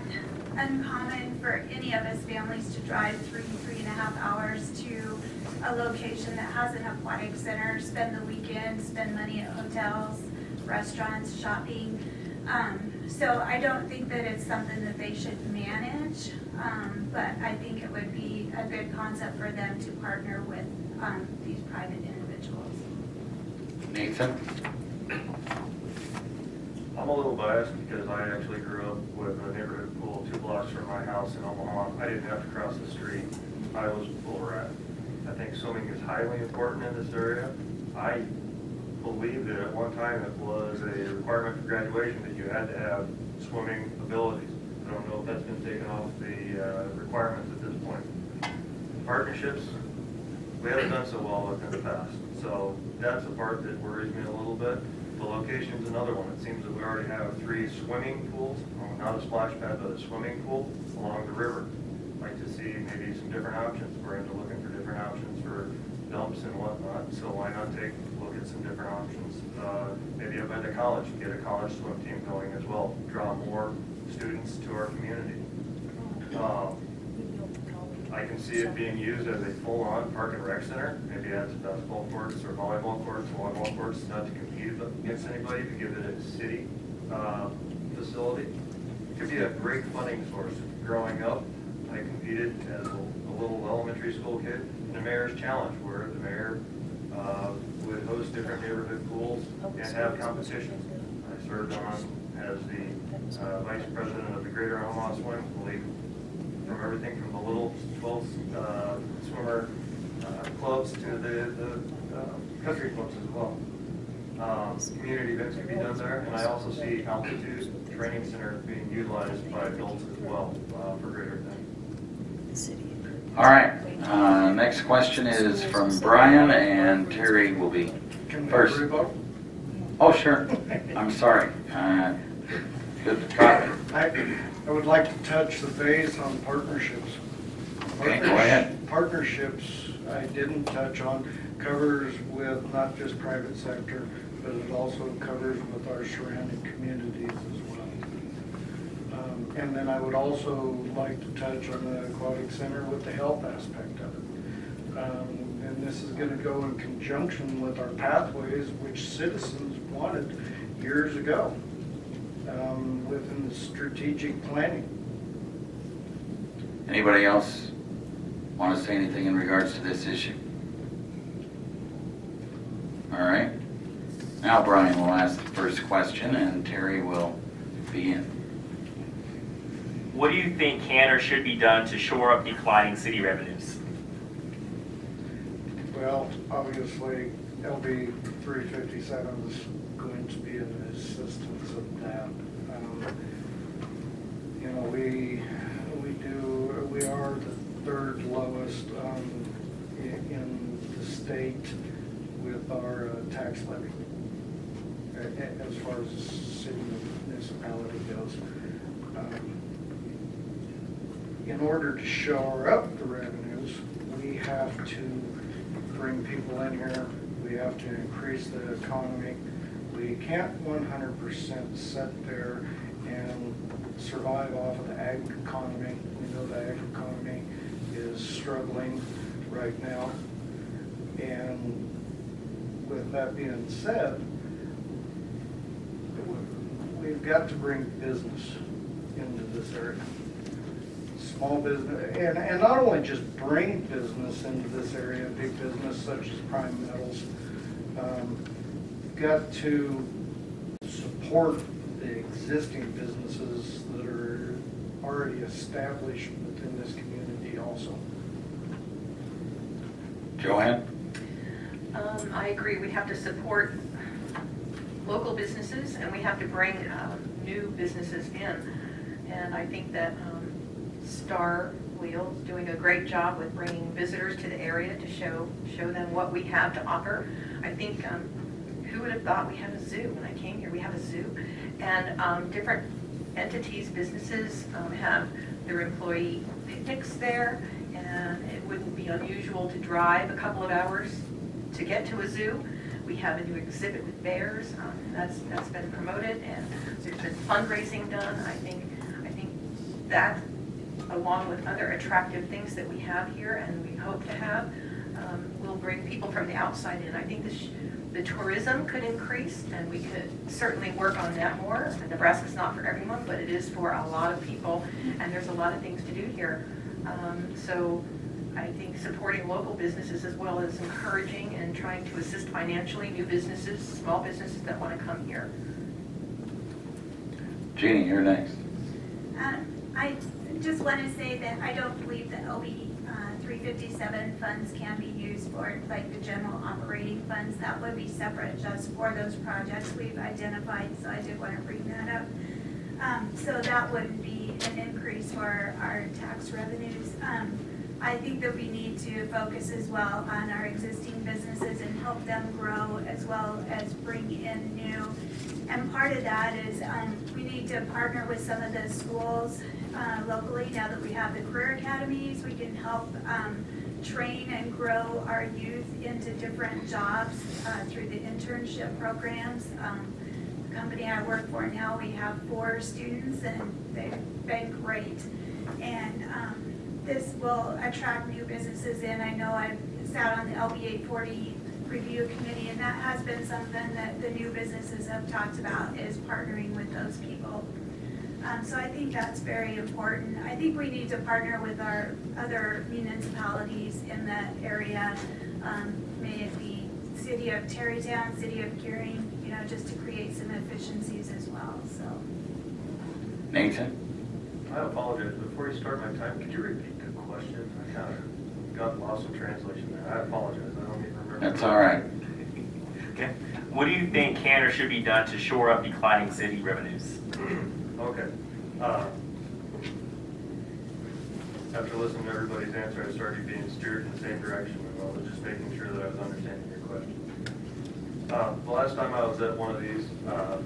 uncommon for any of us families to drive three, three and a half hours to a location that has an aquatic center, spend the weekend, spend money at hotels, restaurants, shopping. Um, so I don't think that it's something that they should manage, um, but I think it would be a good concept for them to partner with, um, these private individuals. Nathan? I'm a little biased because I actually grew up with a neighborhood pool two blocks from my house in Omaha. I didn't have to cross the street. I was a pool rat. I think swimming is highly important in this area. I believe that at one time it was a requirement for graduation that you had to have swimming abilities. I don't know if that's been taken off the uh, requirements at this point. Partnerships, we haven't done so well with in the past. So that's the part that worries me a little bit. The location's another one. It seems that we already have three swimming pools, not a splash pad, but a swimming pool along the river. Like to see maybe some different options. We're into looking for different options for dumps and whatnot, so why not take, at some different options? Uh, Maybe up at college, get a college swim team going as well, draw more students to our community. Um, I can see it being used as a full-on park and rec center, maybe some basketball courts or volleyball courts, volleyball courts, not to compete against anybody, to give it a city uh, facility. Could be a great funding source. Growing up, I competed as a a little elementary school kid in the mayor's challenge, where the mayor uh, would host different neighborhood pools and have competitions. I served on as the uh, vice president of the Greater Omaha Swim League, from everything from the little 12 uh, swimmer uh, clubs to the, the uh, country clubs as well. um, community events can be done there. And I also see Altitude Training Center being utilized by adults as well uh, for greater things. All right, uh, next question is from Brian, and Terry will be first. Oh, sure, I'm sorry. Uh, Good copy. I, I would like to touch the base on partnerships. Okay, go ahead. Partnerships, I didn't touch on, covers with not just private sector, but it also covers with our surrounding communities as well. And then I would also like to touch on the aquatic center with the health aspect of it. Um, And this is gonna go in conjunction with our pathways, which citizens wanted years ago um, within the strategic planning. Anybody else want to say anything in regards to this issue? All right. Now Brian will ask the first question, and Terry will begin. What do you think can or should be done to shore up declining city revenues? Well, obviously, LB 357 is going to be an assistance of that. Um, You know, we, we do, we are the third lowest um, i- in the state with our uh, tax levy, as far as the city municipality goes. Um, In order to shore up the revenues, we have to bring people in here, we have to increase the economy. We can't one hundred percent sit there and survive off of the ag economy. We know the ag economy is struggling right now. And with that being said, we've got to bring business into this area small business, and, and not only just bring business into this area, big business such as Prime Metals, um, got to support the existing businesses that are already established within this community also. Joanne? Um, I agree, we have to support local businesses and we have to bring, um, new businesses in. And I think that, um, Star Wheel's doing a great job with bringing visitors to the area to show, show them what we have to offer. I think, um, who would have thought we had a zoo when I came here? We have a zoo. And, um, different entities, businesses, um, have their employee picnics there. And it wouldn't be unusual to drive a couple of hours to get to a zoo. We have a new exhibit with bears, um, that's, that's been promoted, and there's been fundraising done. I think, I think that, along with other attractive things that we have here and we hope to have, um, will bring people from the outside in. I think the, sh- the tourism could increase, and we could certainly work on that more. Nebraska's not for everyone, but it is for a lot of people, and there's a lot of things to do here. Um, So I think supporting local businesses as well as encouraging and trying to assist financially new businesses, small businesses that want to come here. Jeannie, you're next. Um, I just want to say that I don't believe that LB uh, 357 funds can be used for like the general operating funds. That would be separate just for those projects we've identified, so I did want to bring that up. Um, So that wouldn't be an increase for our tax revenues. Um, I think that we need to focus as well on our existing businesses and help them grow as well as bring in new. And part of that is, um, we need to partner with some of the schools, uh, locally, now that we have the career academies, we can help, um, train and grow our youth into different jobs, uh, through the internship programs. Um, the company I work for now, we have four students and they've been great. And, um, this will attract new businesses in. I know I've sat on the LB eight forty review committee, and that has been something that the new businesses have talked about, is partnering with those people. Um, so I think that's very important. I think we need to partner with our other municipalities in that area. Um, may it be city of Terrytown, city of Gering, you know, just to create some efficiencies as well, so. Nathan? I apologize, before you start my time, could you repeat the question? I kind of got lost in translation there. I apologize, I don't even remember. That's all right. Okay. What do you think can or should be done to shore up declining city revenues? (clears throat) Okay. Uh, After listening to everybody's answer, I started being steered in the same direction, and I was just making sure that I was understanding your question. Uh, The last time I was at one of these uh,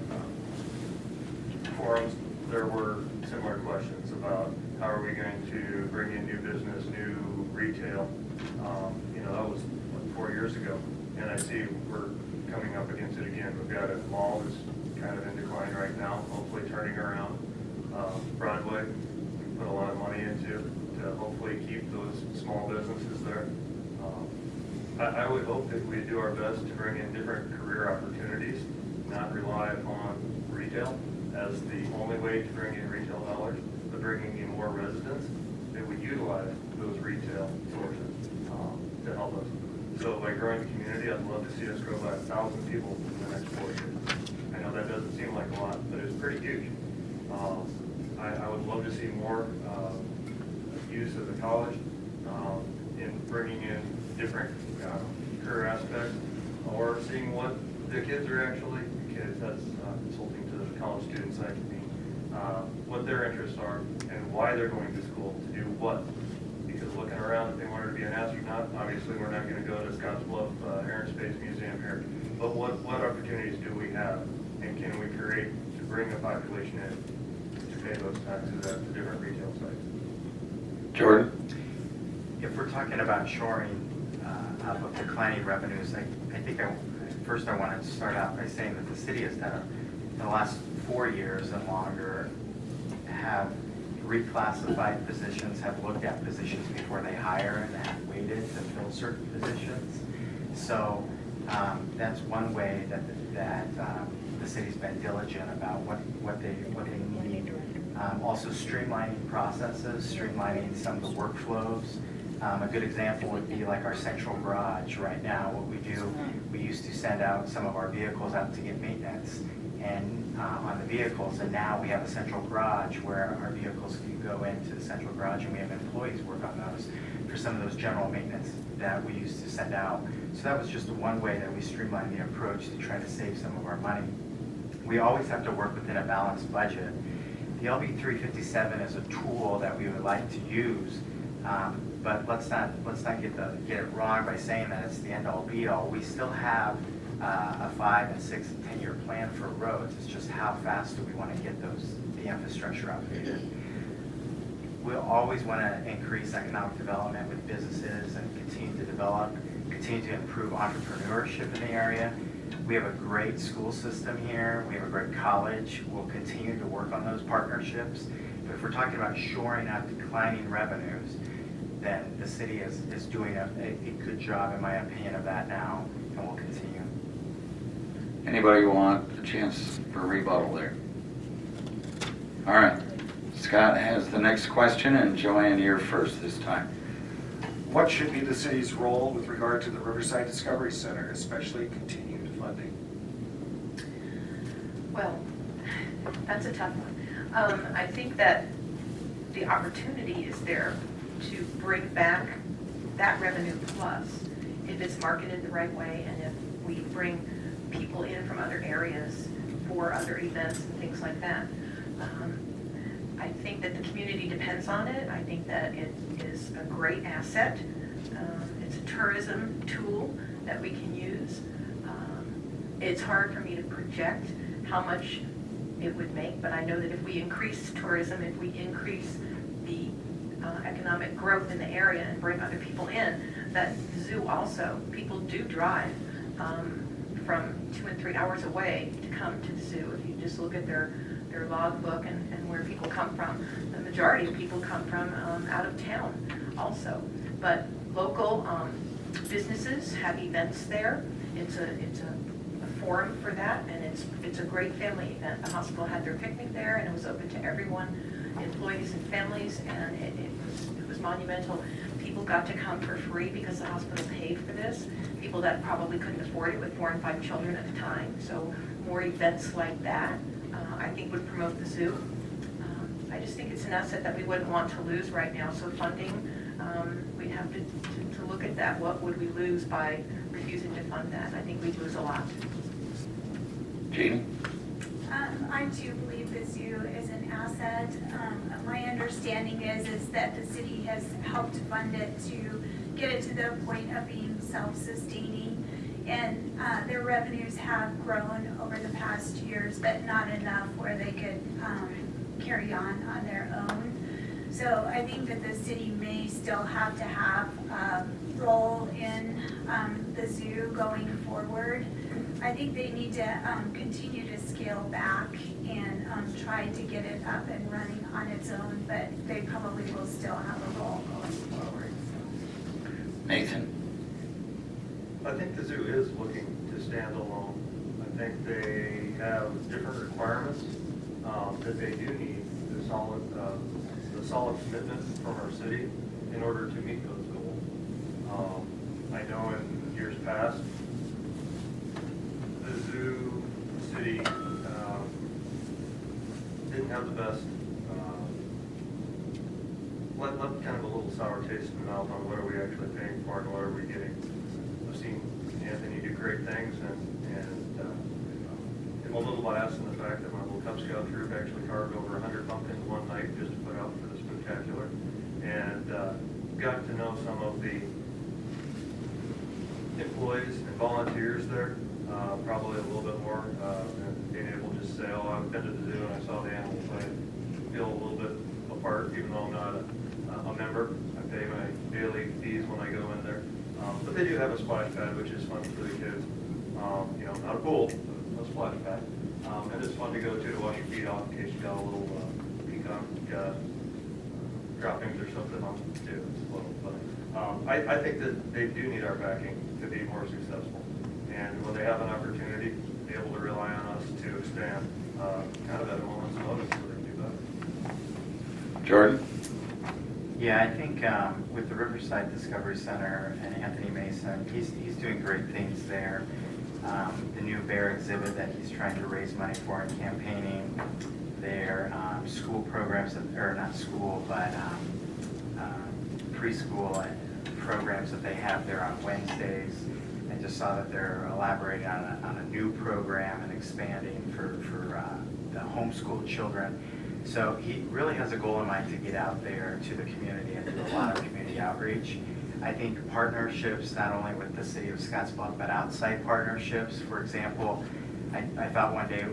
forums, there were similar questions about how are we going to bring in new business, new retail. Um, You know, that was four years ago, and I see we're coming up against it again. We've got a mall that's kind of in decline right now, hopefully turning around. Um, Broadway, we put a lot of money into to hopefully keep those small businesses there. Um, I, I would hope that we do our best to bring in different career opportunities, not rely upon retail as the only way to bring in retail dollars, but bringing in more residents that would utilize those retail sources um, to help us. So by growing the community, I'd love to see us grow by a thousand people in the next four years. Know that doesn't seem like a lot, but it's pretty huge. Um, I, I would love to see more uh, use of the college um, in bringing in different uh, career aspects or seeing what the kids are actually, kids, that's uh, consulting to the college students like me, uh, what their interests are and why they're going to school, to do what. Because looking around, if they wanted to be an astronaut, obviously we're not going to go to Scottsbluff uh, Air and Space Museum here. But what, what opportunities do we have and can we create to bring the population in to pay those taxes at the different retail sites? Jordan? If we're talking about shoring uh, up of declining revenues, I, I think I, first I wanted to start out by saying that the city has done, a- in the last four years and longer, have reclassified positions, have looked at positions before they hire and have waited to fill certain positions. So um, that's one way that, that um, the city's been diligent about what, what they, what they need. Um, Also streamlining processes, streamlining some of the workflows. Um, A good example would be like our central garage. Right now, what we do, we used to send out some of our vehicles out to get maintenance and uh, on the vehicles, and now we have a central garage where our vehicles can go into the central garage and we have employees work on those for some of those general maintenance that we used to send out. So that was just one way that we streamlined the approach to try to save some of our money. We always have to work within a balanced budget. The LB 357 is a tool that we would like to use, um, but let's not, let's not get the, get it wrong by saying that it's the end all be all. We still have uh, a five and six and 10-year plan for roads. It's just how fast do we want to get those, the infrastructure updated. We'll always want to increase economic development with businesses and continue to develop, continue to improve entrepreneurship in the area. We have a great school system here. We have a great college. We'll continue to work on those partnerships. But if we're talking about shoring up declining revenues, then the city is, is doing a, a a good job, in my opinion, of that now, and we'll continue. Anybody want a chance for a rebuttal there? All right. Scott has the next question, and Joanne, you're first this time. What should be the city's role with regard to the Riverside Discovery Center, especially continued funding? Well, that's a tough one. Um, I think that the opportunity is there to bring back that revenue plus if it's marketed the right way and if we bring people in from other areas for other events and things like that. Um, I think that the community depends on it. I think that it is a great asset. Um, It's a tourism tool that we can use. Um, It's hard for me to project how much it would make, but I know that if we increase tourism, if we increase the uh, economic growth in the area and bring other people in, that zoo also, people do drive um, from two and three hours away to come to the zoo. If you just look at their, their logbook and, and where people come from, the majority of people come from um, out of town also. But local um, businesses have events there. It's a, it's a forum for that, and it's, it's a great family event. The hospital had their picnic there, and it was open to everyone, employees and families, and it, it was, it was monumental. People got to come for free because the hospital paid for this. People that probably couldn't afford it with four and five children at the time. So more events like that, uh, I think would promote the zoo. Um, I just think it's an asset that we wouldn't want to lose right now. So funding, um, we'd have to, to, to look at that. What would we lose by refusing to fund that? I think we'd lose a lot. Jeannie? Um, I do believe the zoo is an asset. Um, my understanding is, is that the city has helped fund it to get it to the point of being self-sustaining. And, uh, their revenues have grown over the past years, but not enough where they could, um, carry on on their own. So I think that the city may still have to have a role in, um, the zoo going forward. I think they need to, um, continue to scale back and, um, try to get it up and running on its own, but they probably will still have a role going forward. Nathan? I think the zoo is looking to stand alone. I think they have different requirements um, that they do need, the solid, uh, the solid commitment from our city in order to meet those goals. Um, I know in years past, the zoo, city, um, didn't have the best, um, let, let kind of a little sour taste in the mouth on what are we actually paying for and what are we getting. I've seen Anthony do great things and, and, uh, I'm a little biased in the fact that my little Cub Scout troop actually carved over hundred pumpkins one night just to put out for the spectacular. And, uh, got to know some of the employees and volunteers there, uh, probably a little bit more, uh, and being able to just say, oh, I've been to the zoo and I saw the animals, I feel a little bit apart, even though I'm not a, a member. I pay my daily fees when I go in there. Um, but they do have a splash pad, which is fun for the kids. Um, you know, not a pool, but a splash pad. Um, and it's fun to go to to wash your feet off in case you got a little, uh, peacock, uh, droppings or something on them too. It's a little funny. Um, I, I think that they do need our backing to be more successful. And when they have an opportunity, be able to rely on us to expand, uh, kind of at a moment's notice, so they do that. Jordan? Yeah, I think um, with the Riverside Discovery Center and Anthony Mason, he's, he's doing great things there. Um, The new bear exhibit that he's trying to raise money for and campaigning, their um, school programs, that- or not school, but um, uh, preschool programs that they have there on Wednesdays. I just saw that they're elaborating on a, on a new program and expanding for, for uh, the homeschool children. So he really has a goal in mind to get out there to the community and do a lot of community outreach. I think partnerships, not only with the city of Scottsbluff, but outside partnerships. For example, I, I thought one day,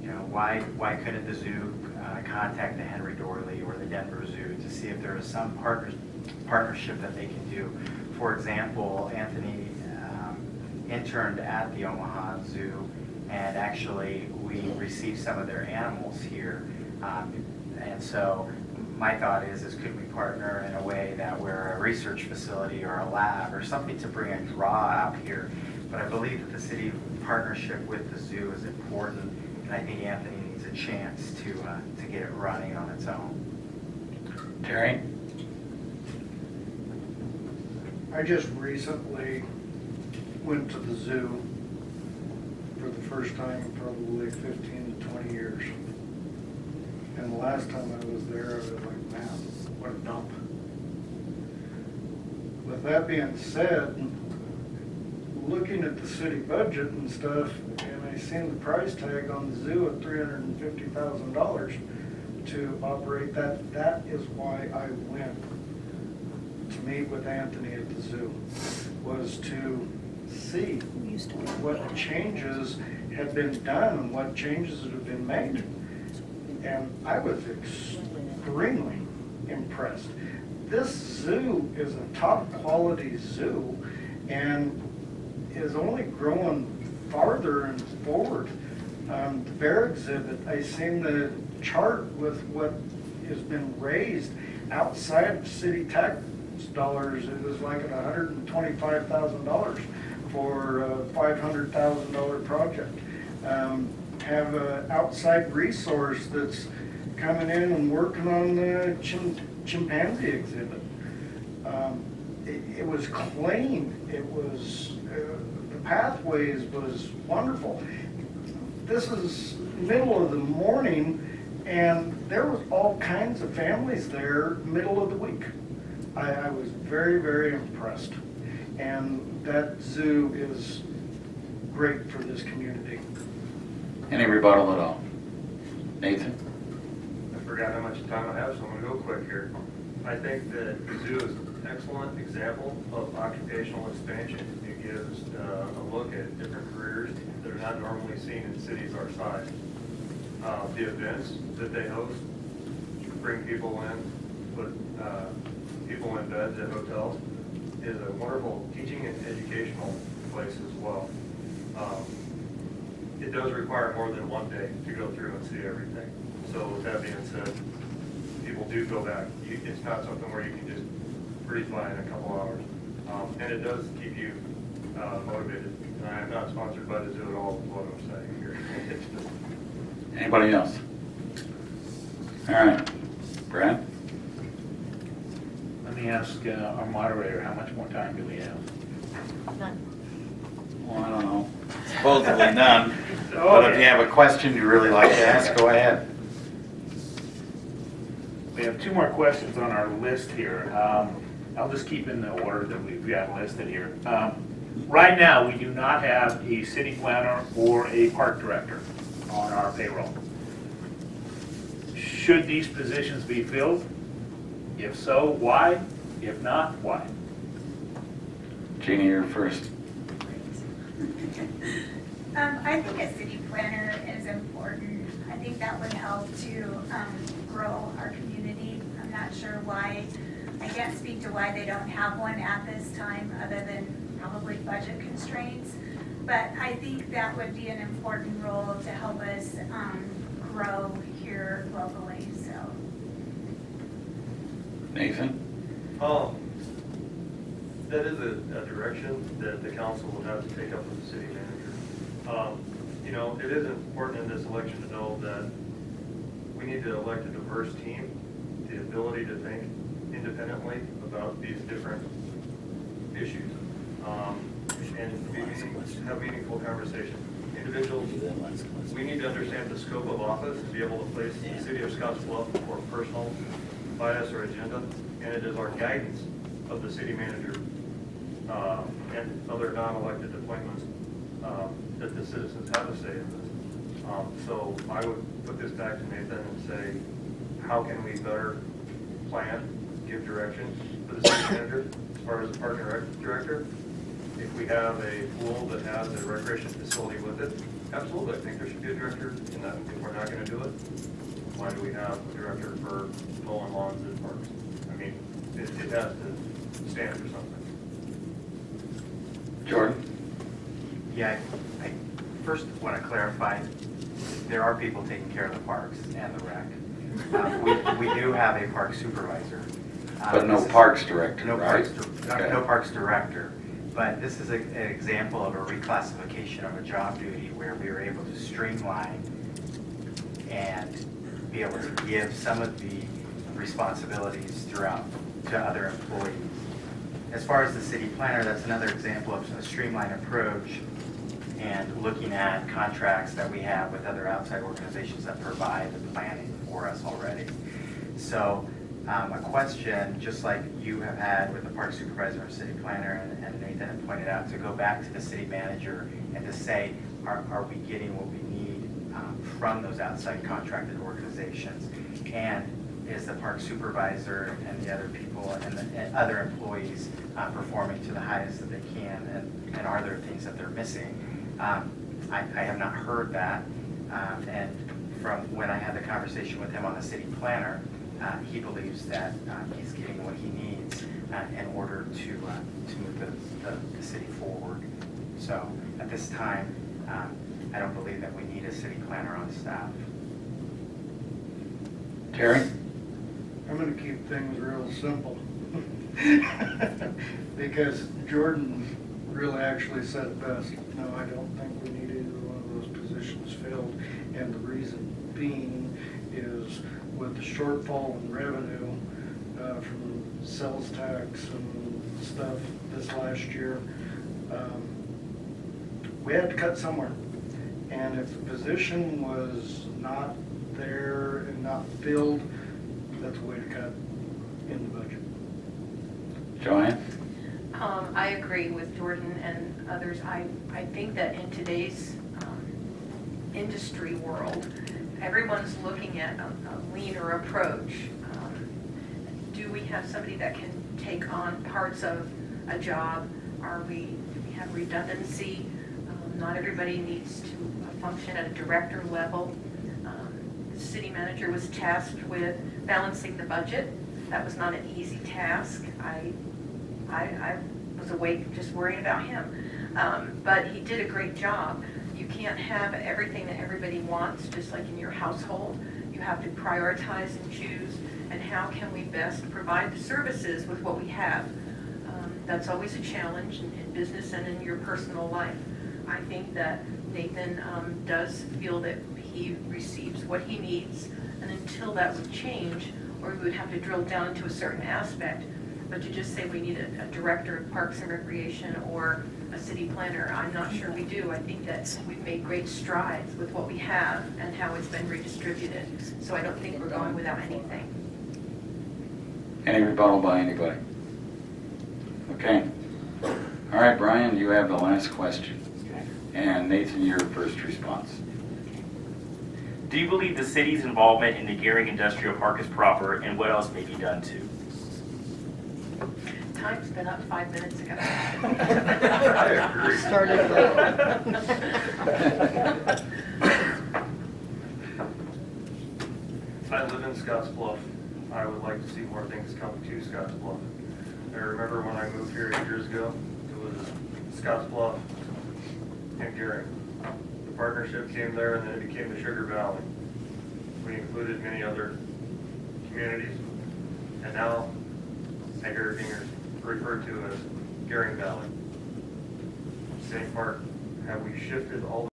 you know, why, why couldn't the zoo uh, contact the Henry Doorly or the Denver Zoo to see if there is some partner, partnership that they can do? For example, Anthony um, interned at the Omaha Zoo, and actually, we received some of their animals here. Um, And so my thought is, is could we partner in a way that we're a research facility or a lab or something to bring a draw out here? But I believe that the city partnership with the zoo is important, and I think Anthony needs a chance to, uh, to get it running on its own. Terry? I just recently went to the zoo for the first time in probably fifteen to twenty years. And the last time I was there, I was like, man, what a dump. With that being said, looking at the city budget and stuff, and I seen the price tag on the zoo at three hundred and fifty thousand dollars to operate that, that is why I went to meet with Anthony at the zoo, was to see what changes had been done and what changes had been made. And I was extremely impressed. This zoo is a top-quality zoo and is only growing farther and forward. Um, the bear exhibit, I seen the chart with what has been raised outside of city tax dollars. It was like at hundred and twenty-five thousand dollars for a five hundred thousand dollar project. Um, have an outside resource that's coming in and working on the chim- chimpanzee exhibit. Um, it, it was clean. It was, uh, the pathways was wonderful. This is middle of the morning and there was all kinds of families there middle of the week. I, I was very, very impressed. And that zoo is great for this community. Any rebuttal at all? Nathan? I forgot how much time I have, so I'm gonna go quick here. I think that the zoo is an excellent example of occupational expansion. It gives uh, a look at different careers that are not normally seen in cities our size. Uh, The events that they host, bring people in, put uh, people in beds at hotels, is a wonderful teaching and educational place as well. Um, It does require more than one day to go through and see everything. So with that being said, people do go back. You- It's not something where you can just breeze by in a couple hours. Um, And it does keep you uh, motivated. And I am not sponsored by the zoo at all, is what I'm saying here. (laughs) Anybody else? All right. Brad? Let me ask uh, our moderator, how much more time do we have? None. Well, I don't know. Supposedly none. But if you have a question you'd really like to ask, go ahead. We have two more questions on our list here. Um, I'll just keep in the order that we've got listed here. Um, Right now, we do not have a city planner or a park director on our payroll. Should these positions be filled? If so, why? If not, why? Jeannie, you're first. (laughs) Um, I think a city planner is important. I think that would help to, um, grow our community. I'm not sure why, I can't speak to why they don't have one at this time, other than probably budget constraints. But I think that would be an important role to help us, um, grow here locally, so. Nathan? Um, that is a, a direction that the council will have to take up with the city manager. Um, you know, it is important in this election to know that we need to elect a diverse team, the ability to think independently about these different issues. Um, and be have meaningful conversations. Individuals, we need to understand the scope of office and be able to place the city of Scotts Scottsbluff for personal bias or agenda, and it is our guidance of the city manager uh, and other non-elected appointments um, that the citizens have a say in this. Um, So I would put this back to Nathan and say, how can we better plan, give direction for the city manager as far as the park and director? If we have a pool that has a recreation facility with it, absolutely, I think there should be a director in that. If we're not gonna do it, why do we have a director for mowing lawns and parks? I mean, it, it has to stand for something. Jordan? Yeah, I, I first want to clarify, there are people taking care of the parks and the rec. Uh, We, we do have a park supervisor. Uh, But no this is- parks director, No right? parks, dir- no- Okay. no parks director. But this is a- an example of a reclassification of a job duty where we were able to streamline and be able to give some of the responsibilities throughout to other employees. As far as the city planner, that's another example of a streamlined approach and looking at contracts that we have with other outside organizations that provide the planning for us already. So um, a question, just like you have had with the park supervisor and city planner, and- and Nathan had pointed out, to go back to the city manager and to say, are, are we getting what we need um, from those outside contracted organizations? And is the park supervisor and the other people and the and other employees uh, performing to the highest that they can? And, and are there things that they're missing? Um, I, I have not heard that. Um, And from when I had the conversation with him on the city planner, uh, he believes that um, he's getting what he needs uh, in order to, uh, to move the, the, the city forward. So at this time, um, I don't believe that we need a city planner on staff. Terry? I'm gonna keep things real simple. (laughs) (laughs) Because Jordan really actually said it best. No, I don't think we need either one of those positions filled. And the reason being is with the shortfall in revenue uh, from sales tax and stuff this last year, um, we had to cut somewhere. And if the position was not there and not filled, that's a way to cut in the budget. Joanne? Um, I agree with Jordan and others. I, I think that in today's, um, industry world, everyone's looking at a a leaner approach. Um, Do we have somebody that can take on parts of a job? Are we, do we have redundancy? Um, Not everybody needs to function at a director level. Um, The city manager was tasked with balancing the budget. That was not an easy task. I, I was awake just worrying about him. Um, But he did a great job. You can't have everything that everybody wants, just like in your household. You have to prioritize and choose, and how can we best provide the services with what we have? Um, That's always a challenge in in business and in your personal life. I think that Nathan um, does feel that he receives what he needs, and until that would change, or we would have to drill down into a certain aspect, but to just say we need a a director of Parks and Recreation or a city planner, I'm not sure we do. I think that we've made great strides with what we have and how it's been redistributed. So I don't think we're going without anything. Any rebuttal by anybody? Okay. All right, Brian, you have the last question. And Nathan, your first response. Do you believe the city's involvement in the Gering Industrial Park is proper, and what else may be done to? Time's been up five minutes ago. (laughs) Started (laughs) I live in Scotts Bluff. I would like to see more things come to Scotts Bluff. I remember when I moved here eight years ago, it was Scotts Bluff and Gering. The partnership came there and then it became the Sugar Valley. We included many other communities and now I hear it being referred to as Gering Valley. Same part, have we shifted all the